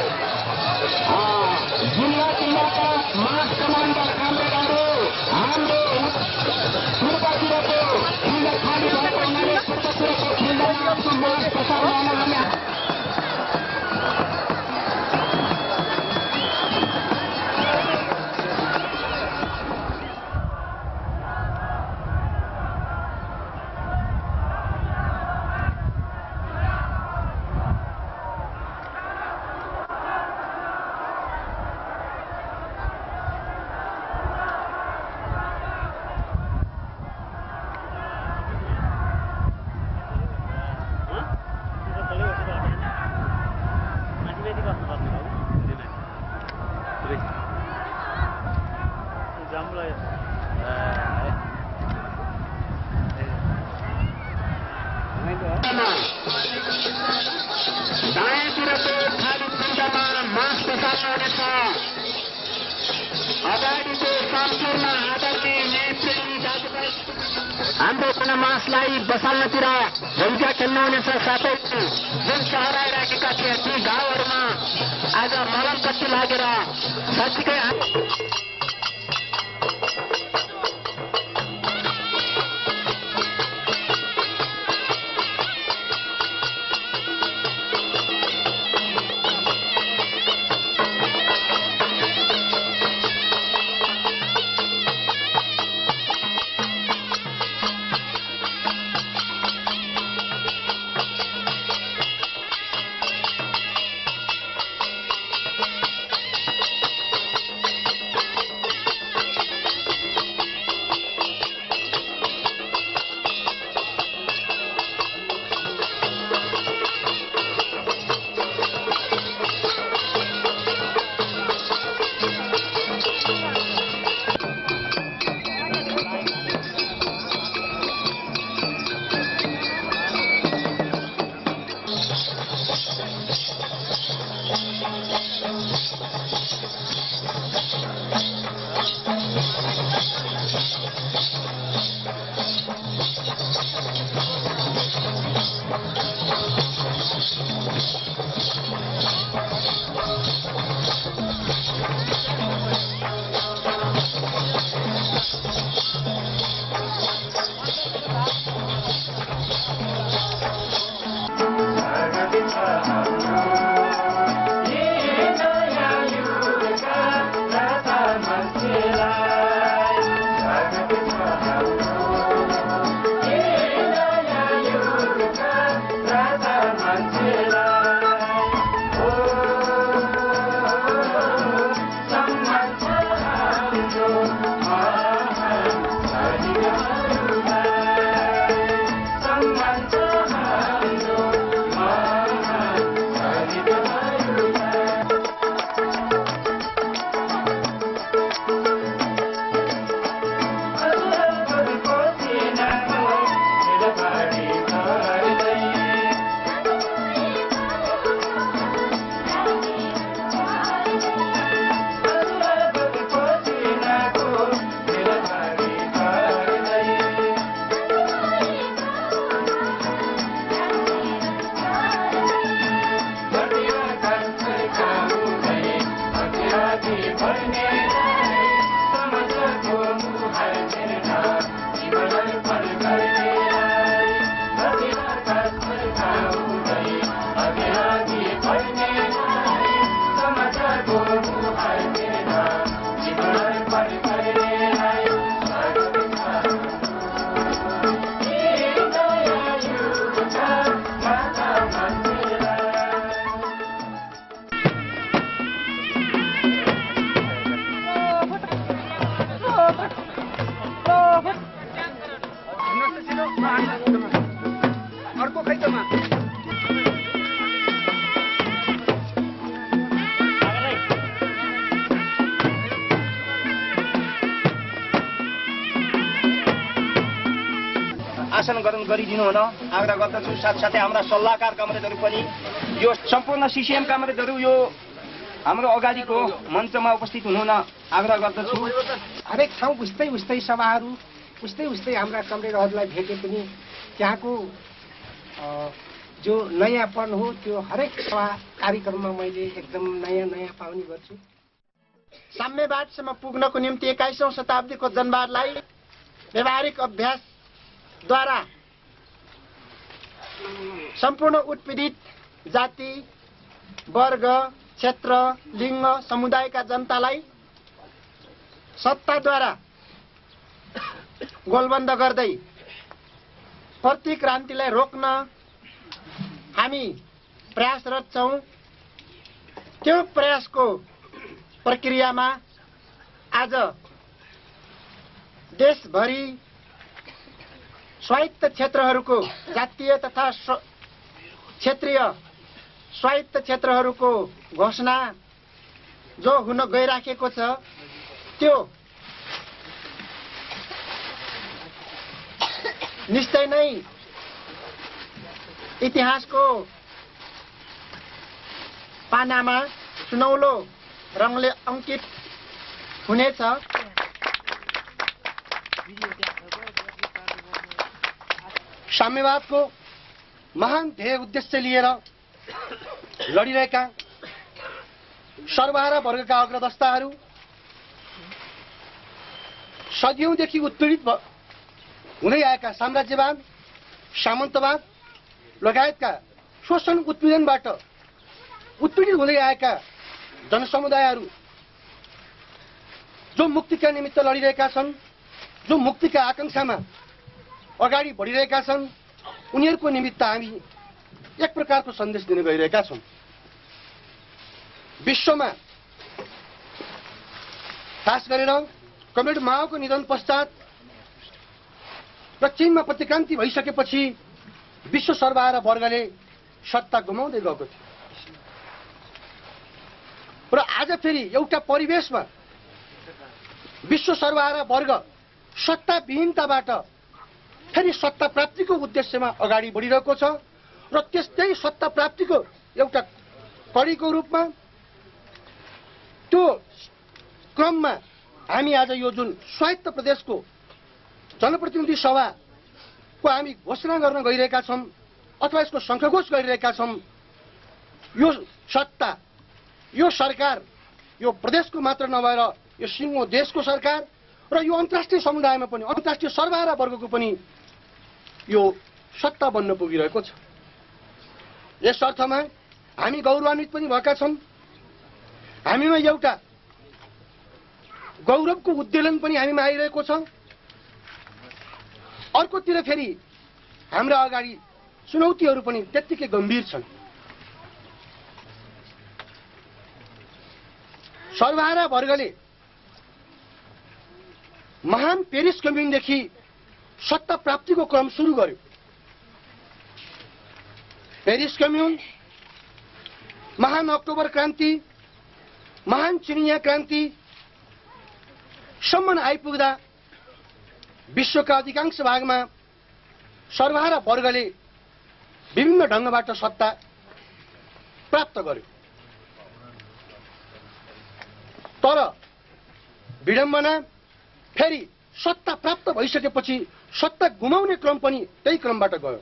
Speaker 2: जिल्ला जिल्लाका मास कमान्डर कामरेडहरू हाम्रो पूर्वतिरको फिल्ड खाली भएको हुनाले पूर्वतिरको फिल्डमा मास प्रसार
Speaker 27: ग्रहण गरिदिनु हुन आग्रह गर्दछु साथसाथै हाम्रा सल्लाहकार कमरेडहरू पनि यो सम्पूर्ण सिसिएम कमरेडहरू यो हाम्रो अगाडिको मञ्चमा उपस्थित हुनु हुन आग्रह गर्दछु
Speaker 11: हरेक ठाउँ उस्तै उस्तै सभाहरू उस्तै उस्तै हाम्रा कमरेडहरूलाई भेटे पनि त्यहाँको जो नयाँपन हो त्यो हरेक सभा कार्यक्रममा मैले एकदम नयाँ नयाँ पाउने गर्छु साम्यवादसम्म पुग्नको निम्ति एक्काइसौँ शताब्दीको जनवादलाई व्यवहारिक अभ्यासद्वारा सम्पूर्ण उत्पीडित जाति वर्ग क्षेत्र लिङ्ग समुदायका जनतालाई सत्ताद्वारा गोलबन्द गर्दै प्रतिक्रान्तिलाई रोक्न हामी प्रयासरत छौँ त्यो प्रयासको प्रक्रियामा आज देशभरि स्वायत्त क्षेत्रहरूको जातीय तथा क्षेत्रीय स्वायत्त क्षेत्रहरूको घोषणा जो हुन गइराखेको छ त्यो निश्चय नै इतिहासको पानामा सुनौलो रङले अङ्कित हुनेछ। साम्यवादको महान ध्येय उद्देश्य लिएर लडिरहेका सर्वहारा वर्गका अग्रदस्ताहरू सदियौँदेखि उत्पीडित हुँदै आएका साम्राज्यवाद सामन्तवाद लगायतका शोषण उत्पीडनबाट उत्पीडित हुँदै आएका जनसमुदायहरू जो मुक्तिका निमित्त लडिरहेका छन् जो मुक्तिका आकाङ्क्षामा अगाडि बढिरहेका छन्। उनीहरूको निमित्त हामी एक प्रकारको सन्देश दिन गइरहेका छौँ। विश्वमा खास गरेर कमरेड माओको निधन पश्चात र चीनमा प्रतिक्रान्ति भइसकेपछि विश्व सर्वहारा वर्गले सत्ता गुमाउँदै गएको थियो। र आज फेरि एउटा परिवेशमा विश्व सर्वहारा वर्ग सत्ताविहीनताबाट फेरि सत्ता प्राप्तिको उद्देश्यमा अगाडि बढिरहेको छ र त्यस्तै सत्ता प्राप्तिको एउटा कडीको रूपमा त्यो क्रममा हामी आज यो जुन स्वायत्त प्रदेशको जनप्रतिनिधि सभाको हामी घोषणा गर्न गइरहेका छौँ अथवा यसको शङ्खघोष गरिरहेका छौँ यो सत्ता यो सरकार यो प्रदेशको मात्र नभएर यो सिङ्गो देशको सरकार र यो अन्तर्राष्ट्रिय समुदायमा पनि अन्तर्राष्ट्रिय सर्वहारा वर्गको पनि यो सत्ता बन्न पुगिरहेको छ। यस अर्थमा हामी गौरवान्वित पनि भएका छौँ। हामीमा एउटा गौरवको उद्वेलन पनि हामीमा आइरहेको छ। अर्कोतिर फेरि हाम्रा अगाडि चुनौतीहरू पनि त्यत्तिकै गम्भीर छन्। सर्वहारा वर्गले महान पेरिस कम्युनदेखि सत्ता प्राप्तिको क्रम सुरु गर्यो। पेरिस कम्युन महान अक्टोबर क्रान्ति महान चिनिया क्रान्ति सम्म आइपुग्दा विश्वका अधिकांश भागमा सर्वहारा वर्गले विभिन्न ढङ्गबाट सत्ता प्राप्त गर्यो। तर विडम्बना फेरि सत्ता प्राप्त भइसकेपछि सत्ता गुमाउने क्रम पनि त्यही क्रमबाट गयो।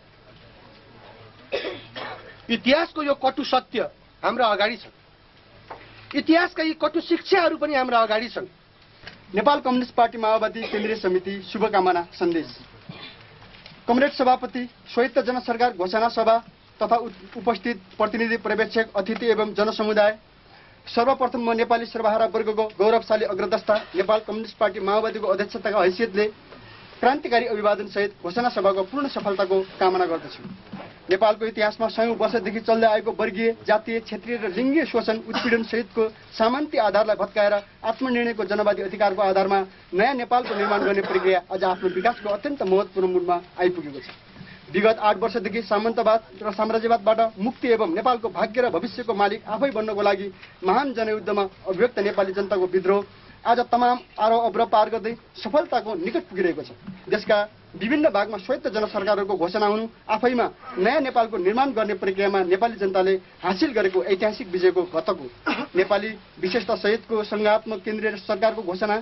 Speaker 11: इतिहासको यो कटु सत्य हाम्रो अगाडि छ इतिहासका यी कटु शिक्षाहरू पनि हाम्रा अगाडि छन्।
Speaker 29: नेपाल कम्युनिस्ट पार्टी माओवादी केन्द्रीय समिति शुभकामना सन्देश। कमरेड सभापति स्वायत्त जनसरकार घोषणा सभा तथा उप- उपस्थित प्रतिनिधि पर्यवेक्षक अतिथि एवं जनसमुदाय सर्वप्रथम म नेपाली सर्वहारा वर्गको गौरवशाली अग्रदस्ता नेपाल कम्युनिस्ट पार्टी माओवादीको अध्यक्षताको हैसियतले क्रान्तिकारी अभिवादन सहित घोषणा सभाको पूर्ण सफलताको कामना गर्दछु। नेपालको इतिहासमा सयौं वर्षदेखि चल्दै आएको वर्गीय जातीय क्षेत्रीय र लिङ्गीय शोषण उत्पीडन सहितको सामन्ती आधारलाई भत्काएर आत्मनिर्णयको जनवादी अधिकारको आधारमा नयाँ नेपालको निर्माण गर्ने प्रक्रिया आज आफ्नो विकासको अत्यन्त महत्वपूर्ण मोडमा आइपुगेको छ। विगत आठ वर्षदेखि सामन्तवाद र साम्राज्यवादबाट मुक्ति एवं नेपालको भाग्य र भविष्यको मालिक आफै बन्नको लागि महान जनयुद्धमा अभिव्यक्त नेपाली जनताको विद्रोह आज तमाम आरोह अवरोह पार गर्दै सफलताको निकट पुगिरहेको छ। देशका विभिन्न भागमा स्वायत्त जनसरकारहरूको घोषणा हुनु आफैमा नयाँ नेपालको निर्माण गर्ने प्रक्रियामा नेपाली जनताले हासिल गरेको ऐतिहासिक विजयको घतक हो। नेपाली विशेषता सहितको सङ्घात्मक केन्द्रीय सरकारको घोषणा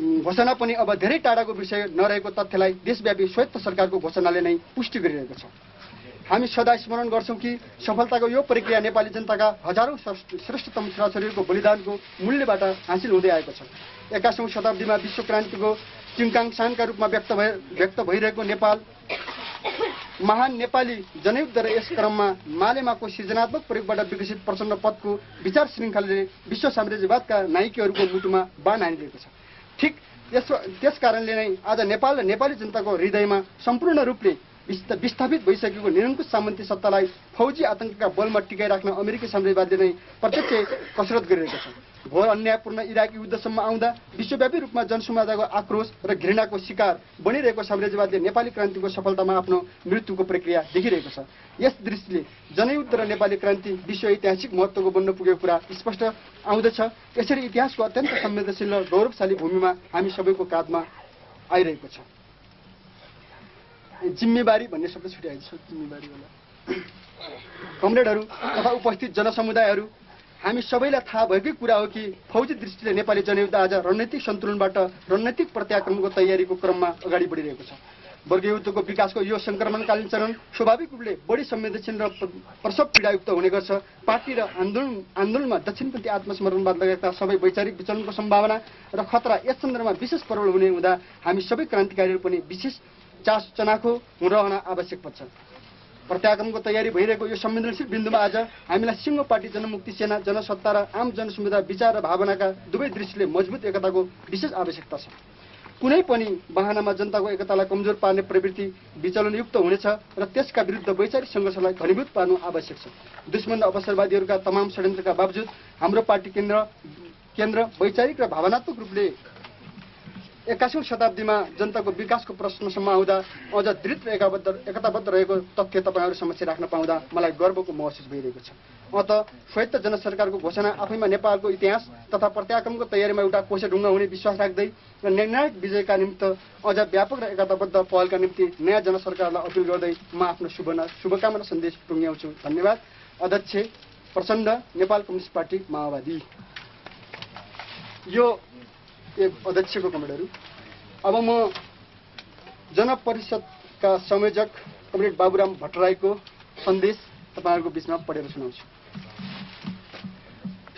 Speaker 29: घोषणा पनि अब धेरै टाढाको विषय नरहेको तथ्यलाई देशव्यापी स्वायत्त सरकारको घोषणाले नै पुष्टि गरिरहेको छ। हामी सदा स्मरण गर्छौँ कि सफलताको यो प्रक्रिया नेपाली जनताका हजारौँ श्रेष्ठ- श्रेष्ठतम छोराछोरीहरूको बलिदानको मूल्यबाट हासिल हुँदै आएको छ। एक्काइसौँ शताब्दीमा विश्व क्रान्तिको चिङकाङसाङका रूपमा व्यक्त भए व्यक्त भइरहेको नेपाल महान नेपाली जनयुद्ध र यस क्रममा मालेमाको सृजनात्मक प्रयोगबाट विकसित प्रचण्ड पदको विचार श्रृङ्खलाले विश्व साम्राज्यवादका नायकीहरूको मुटुमा बाण हानिरहेको छ। ठिक यस त्यस कारणले नै आज नेपाल र नेपाली जनताको हृदयमा सम्पूर्ण रूपले विस्थापित भइसकेको निरङ्कुश सामन्ती सत्तालाई फौजी आतङ्कका बलमा टिकाइराख्न अमेरिकी साम्राज्यवादले नै प्रत्यक्ष कसरत गरिरहेको छ। घोर अन्यायपूर्ण इराकी युद्धसम्म आउँदा विश्वव्यापी रूपमा जनसमाजको आक्रोश र घृणाको शिकार बनिरहेको साम्राज्यवादले नेपाली क्रान्तिको सफलतामा आफ्नो मृत्युको प्रक्रिया देखिरहेको छ। यस दृष्टिले जनयुद्ध र नेपाली क्रान्ति विश्व ऐतिहासिक महत्त्वको बन्न पुगेको कुरा स्पष्ट आउँदछ। यसरी इतिहासको अत्यन्त संवेदनशील र गौरवशाली भूमिमा हामी सबैको काँधमा आइरहेको छ। जिम्मेवारी भन्ने शब्द छुट्याएको छ जिम्मेवारी होला। कमरेडहरू तथा उपस्थित जनसमुदायहरू हामी सबैलाई थाहा भएकै कुरा हो कि फौजी दृष्टिले नेपाली जनयुद्ध आज रणनैतिक सन्तुलनबाट रणनैतिक प्रत्याक्रमणको तयारीको क्रममा अगाडि बढिरहेको छ। वर्गीय युद्धको विकासको यो सङ्क्रमणकालीन चरण स्वाभाविक रूपले बढी संवेदनशील र प्रसव पीडायुक्त हुने गर्छ। पार्टी र आन्दोलन आन्दोलनमा दक्षिणपन्थी आत्मसमर्पणवाद लगायतका सबै वैचारिक विचलनको सम्भावना र खतरा यस सन्दर्भमा विशेष प्रबल हुने हुँदा हामी सबै क्रान्तिकारीहरू पनि विशेष चास चनाखो रहन आवश्यक पर्छ। प्रत्याक्रमको तयारी भइरहेको यो संवेदनशील बिन्दुमा आज हामीलाई सिङ्गो पार्टी जनमुक्ति सेना जनसत्ता र आम जनसमुदाय विचार र भावनाका दुवै दृष्टिले मजबुत एकताको विशेष आवश्यकता छ। कुनै पनि बहानामा जनताको एकतालाई कमजोर पार्ने प्रवृत्ति विचलनयुक्त हुनेछ र त्यसका विरुद्ध वैचारिक सङ्घर्षलाई घनीभूत पार्नु आवश्यक छ। दुश्मन अवसरवादीहरूका तमाम षड्यन्त्रका बावजुद हाम्रो पार्टी केन्द्र केन्द्र वैचारिक र भावनात्मक रूपले एक्काइसौँ शताब्दीमा जनताको विकासको प्रश्नसम्म आउँदा अझ दृढ र एकाबद्ध एकताबद्ध रहेको तथ्य तपाईँहरू समक्ष राख्न पाउँदा मलाई गर्वको महसुस भइरहेको छ। अत स्वायत्त जनसरकारको घोषणा आफैमा नेपालको इतिहास तथा प्रत्याक्रमको तयारीमा एउटा कोषढुङ्गा हुने विश्वास राख्दै र निर्णायक विजयका निमित्त अझ व्यापक र एकताबद्ध पहलका निम्ति नयाँ जनसरकारलाई अपिल गर्दै म आफ्नो शुभ शुभकामना सन्देश टुङ्ग्याउँछु। धन्यवाद। अध्यक्ष प्रचण्ड नेपाल कम्युनिस्ट पार्टी माओवादी। यो अध्यक्षको कमेन्टहरू। अब म जनपरिषदका संयोजक कमरेड बाबुराम भट्टराईको सन्देश तपाईँहरूको बिचमा पढेर सुनाउँछु।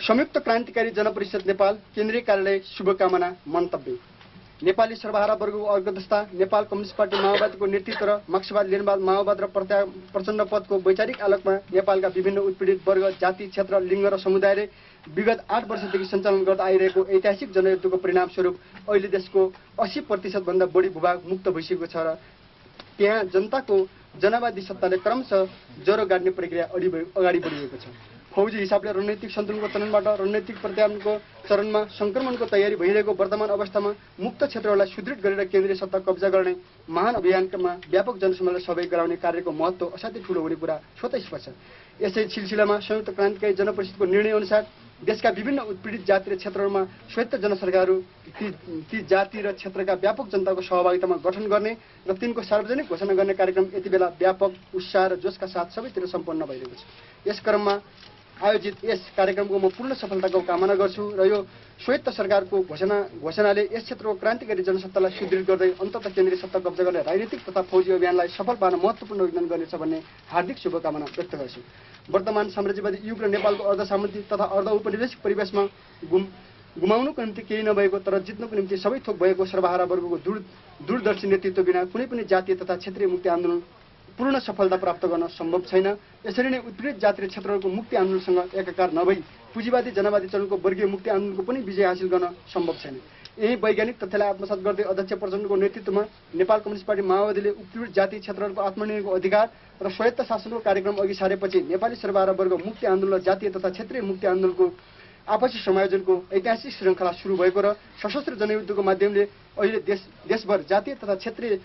Speaker 29: संयुक्त क्रान्तिकारी जनपरिषद नेपाल केन्द्रीय कार्यालय शुभकामना मन्तव्य। नेपाली सर्वहारा वर्गको अर्गदस्ता नेपाल कम्युनिस्ट पार्टी माओवादीको नेतृत्व र मार्क्सवाद लेनवाद माओवाद र प्रत्या प्रचण्ड पदको वैचारिक आलोकमा नेपालका विभिन्न उत्पीडित वर्ग जाति क्षेत्र लिङ्ग र समुदायले विगत आठ वर्षदेखि सञ्चालन गर्दा आइरहेको ऐतिहासिक जनयुद्धको परिणामस्वरूप अहिले देशको अस्सी प्रतिशतभन्दा बढी भूभाग मुक्त भइसकेको छ र त्यहाँ जनताको जनवादी सत्ताले क्रमशः ज्वरो गाड्ने प्रक्रिया अडि अगाडि बढिरहेको छ। फौजी हिसाबले रणनैतिक सन्तुलनको चरणबाट रणनैतिक प्रत्यारोपणको चरणमा सङ्क्रमणको तयारी भइरहेको वर्तमान अवस्थामा मुक्त क्षेत्रहरूलाई सुदृढ गरेर केन्द्रीय सत्ता कब्जा गर्ने महान अभियानमा व्यापक जनसमूहलाई सहयोग गराउने कार्यको महत्त्व असाध्यै ठुलो हुने कुरा स्वतः स्पष्ट यसै सिलसिलामा संयुक्त क्रान्तिकारी जनपरिषदको निर्णय अनुसार देशका विभिन्न उत्पीडित जाति र क्षेत्रहरूमा स्वायत्त जनसरकारहरू ती ती जाति र क्षेत्रका व्यापक जनताको सहभागितामा गठन गर्ने र तिनको सार्वजनिक घोषणा गर्ने कार्यक्रम यति बेला व्यापक उत्साह र जोसका साथ सबैतिर सम्पन्न भइरहेको छ। यस क्रममा आयोजित यस कार्यक्रमको म पूर्ण सफलताको कामना गर्छु र यो स्वायत्त सरकारको घोषणा घोषणाले यस क्षेत्रको क्रान्तिकारी जनसत्तालाई सुदृढ गर्दै अन्तत केन्द्रीय सत्ता कब्जा गर्ने राजनीतिक तथा फौजी अभियानलाई सफल पार्न महत्त्वपूर्ण योगदान गर्नेछ भन्ने हार्दिक शुभकामना व्यक्त गर्छु। वर्तमान साम्राज्यवादी युग र नेपालको अर्ध तथा अर्ध औपनिवेशिक परिवेशमा गुम गुमाउनुको निम्ति केही नभएको तर जित्नुको निम्ति सबै थोक भएको सर्वहारा वर्गको दूर दूरदर्शी नेतृत्व बिना कुनै पनि जातीय तथा क्षेत्रीय मुक्ति आन्दोलन पूर्ण सफलता प्राप्त गर्न सम्भव छैन। यसरी नै उत्पीडित जाति र क्षेत्रहरूको मुक्ति आन्दोलनसँग एकाकार नभई पुँजीवादी जनवादी चरणको वर्गीय मुक्ति आन्दोलनको पनि विजय हासिल गर्न सम्भव छैन। यही वैज्ञानिक तथ्यलाई आत्मसात गर्दै अध्यक्ष प्रचण्डको नेतृत्वमा नेपाल कम्युनिस्ट पार्टी माओवादीले उत्पीडित जाति क्षेत्रहरूको आत्मनिर्णयको अधिकार र स्वायत्त शासनको कार्यक्रम अघि सारेपछि नेपाली सर्वहारा वर्ग मुक्ति आन्दोलन जातीय तथा क्षेत्रीय मुक्ति आन्दोलनको आपसी समायोजनको ऐतिहासिक श्रृङ्खला सुरु भएको र सशस्त्र जनयुद्धको माध्यमले अहिले देश देशभर जातीय तथा क्षेत्रीय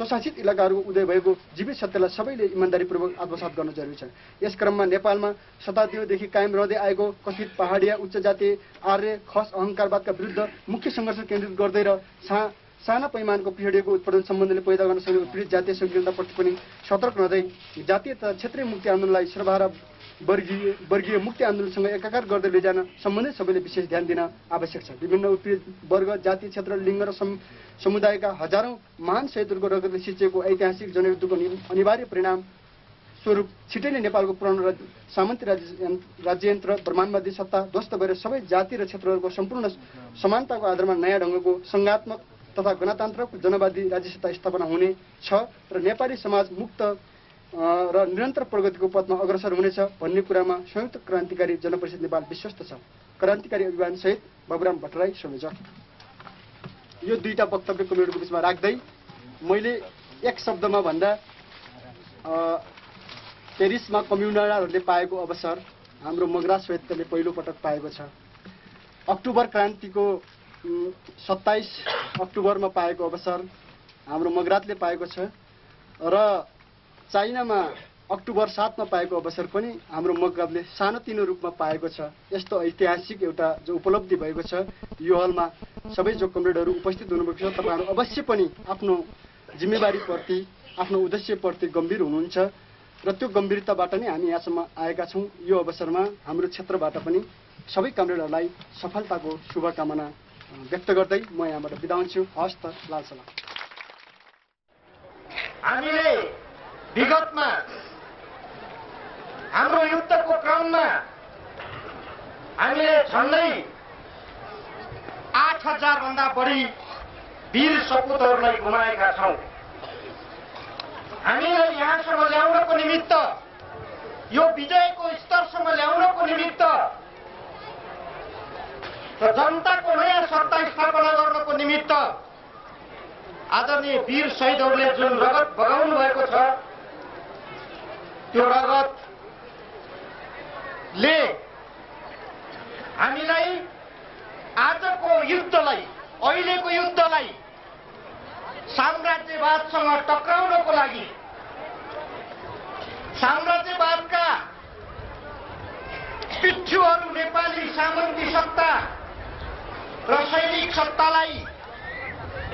Speaker 29: स्वशासित इलाकाहरूको उदय भएको जीवित सत्यलाई सबैले इमान्दारीपूर्वक आत्मसात गर्न जरुरी छ। यस क्रममा नेपालमा शताब्दीदेखि कायम रहँदै आएको कथित पहाडिया उच्च जातीय आर्य खस अहङ्कारवादका विरुद्ध मुख्य सङ्घर्ष केन्द्रित गर्दै र सा साना पैमानको पिछडिएको उत्पादन सम्बन्धले पैदा गर्न सक्ने उत्पीडित जातीय सङ्कीर्णताप्रति पनि सतर्क रहँदै जातीय तथा क्षेत्रीय मुक्ति आन्दोलनलाई सर्वहारा वर्गीय वर्गीय मुक्ति आन्दोलनसँग एकाकार गर्दै लैजान सम्बन्धित सबैले विशेष ध्यान दिन आवश्यक छ। विभिन्न उत्पीडित वर्ग जाति क्षेत्र लिङ्ग र सम समुदायका हजारौँ महान शहीदहरूको रगतले सिंचेको ऐतिहासिक जनयुद्धको अनिवार्य परिणाम स्वरूप छिटै नै नेपालको पुरानो राज- सामन्ती राज्य राज्ययन्त्र ब्रह्माण्डवादी सत्ता ध्वस्त भएर सबै जाति र क्षेत्रहरूको सम्पूर्ण समानताको आधारमा नयाँ ढङ्गको सङ्घात्मक तथा गणतान्त्रिक जनवादी राज्य सत्ता स्थापना हुने छ र नेपाली समाज मुक्त र निरन्तर प्रगतिको पथमा अग्रसर हुनेछ भन्ने कुरामा संयुक्त क्रान्तिकारी जनपरिषद नेपाल विश्वस्त छ। क्रान्तिकारी अभियान सहित बाबुराम भट्टराई संयोजक यो दुईटा वक्तव्य कमेन्टको बिचमा राख्दै मैले एक शब्दमा भन्दा पेरिसमा कम्युनरहरूले पाएको अवसर हाम्रो मगरा श्वेतले पहिलोपटक पाएको छ। अक्टोबर क्रान्तिको सत्ताइस अक्टोबरमा पाएको अवसर हाम्रो मगरातले पाएको छ। र चाइनामा अक्टोबर सातमा पाएको अवसर पनि हाम्रो मगरातले सानोतिनो रूपमा पाएको छ। यस्तो ऐतिहासिक एउटा जो उपलब्धि भएको छ यो हलमा सबै जो कमरेडहरू उपस्थित हुनुभएको छ तपाईँहरू अवश्य पनि आफ्नो जिम्मेवारीप्रति आफ्नो उद्देश्यप्रति गम्भीर हुनुहुन्छ र त्यो गम्भीरताबाट नै हामी यहाँसम्म आएका छौँ। यो अवसरमा हाम्रो क्षेत्रबाट पनि सबै कमरेडहरूलाई सफलताको शुभकामना व्यक्त गर्दै म यहाँबाट बिदा हुन्छु। हस् त लाल
Speaker 2: हामीले विगतमा हाम्रो युद्धको क्रममा हामीले झन्डै आठ हजार भन्दा बढी वीर सपुतहरूलाई गुमाएका छौँ। हामीलाई यहाँसम्म ल्याउनको निमित्त यो विजयको स्तरसम्म ल्याउनको निमित्त र जनताको नयाँ सत्ता स्थापना गर्नको निमित्त आदरणीय वीर शहीदहरूले जुन रगत बगाउनु भएको छ त्यो रगतले हामीलाई आजको युद्धलाई अहिलेको युद्धलाई साम्राज्यवादसँग टक्राउनको लागि साम्राज्यवादका पिच्छुहरू नेपाली सामन्ती सत्ता र सैनिक सत्तालाई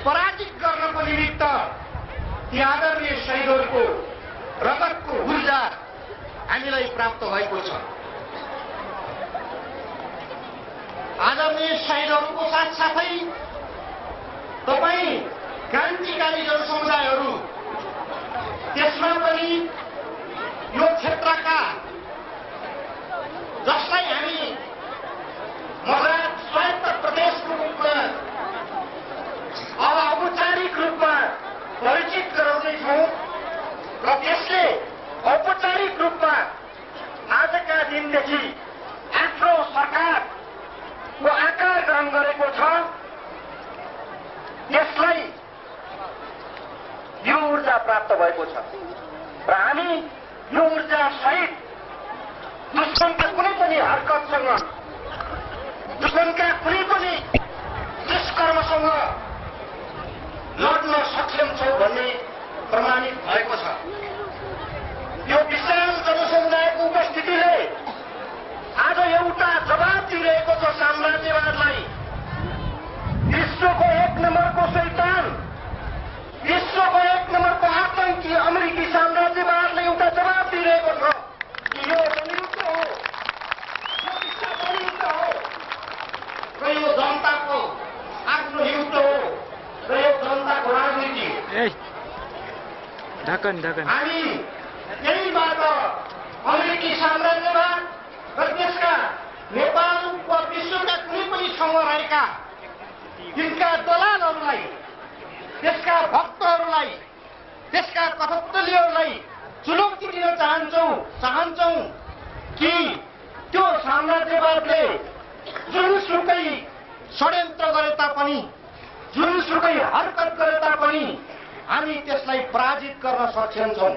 Speaker 2: पराजित गर्नको निमित्त ती आदरणीय शहीदहरूको रगतको ऊर्जा हामीलाई प्राप्त भएको छ। आदरणीय शहीदहरूको साथसाथै तपाईँ क्रान्तिकारी जनसमुदायहरू त्यसमा पनि यो क्षेत्रका जसलाई हामी मद्रास स्वायत्त प्रदेशको रूपमा अब औपचारिक रूपमा परिचित गराउँदैछौँ र त्यसले औपचारिक रूपमा आजका दिनदेखि आफ्नो सरकारको आकार ग्रहण गरेको छ। त्यसलाई यो ऊर्जा प्राप्त भएको छ। र हामी यो ऊर्जा सहित दुश्मनका कुनै पनि हरकतसँग दुश्मनका कुनै पनि दुष्कर्मसँग लड्न सक्षम छौँ भन्ने प्रमाणित भएको छ। यो विशाल जनसमुदायको उपस्थितिले आज एउटा जवाब दिइरहेको छ साम्राज्यवादलाई। विश्वको एक नम्बरको शैतान विश्वको एक नम्बरको आतंकी अमेरिकी साम्राज्यवादले एउटा जवाब दिइरहेको छ कि यो संयुक्त हो यो विश्व संयुक्त हो र यो जनताको आफ्नो युद्ध हो र यो जनताको राजनीति।
Speaker 30: ढकन ढकन।
Speaker 2: हामी यहीबाट अमेरिकी साम्राज्यवाद र त्यसका नेपाल वा विश्वका कुनै पनि ठाउँमा रहेका तिनका दलालहरूलाई त्यसका भक्तहरूलाई त्यसका कठपुतलीहरूलाई चुनौती दिन चाहन्छौँ चाहन्छौँ कि त्यो साम्राज्यवादले जुनसुकै षड्यन्त्र गरे तापनि जुनसुकै हरकत गरे तापनि हामी त्यसलाई पराजित गर्न सक्षम छौँ।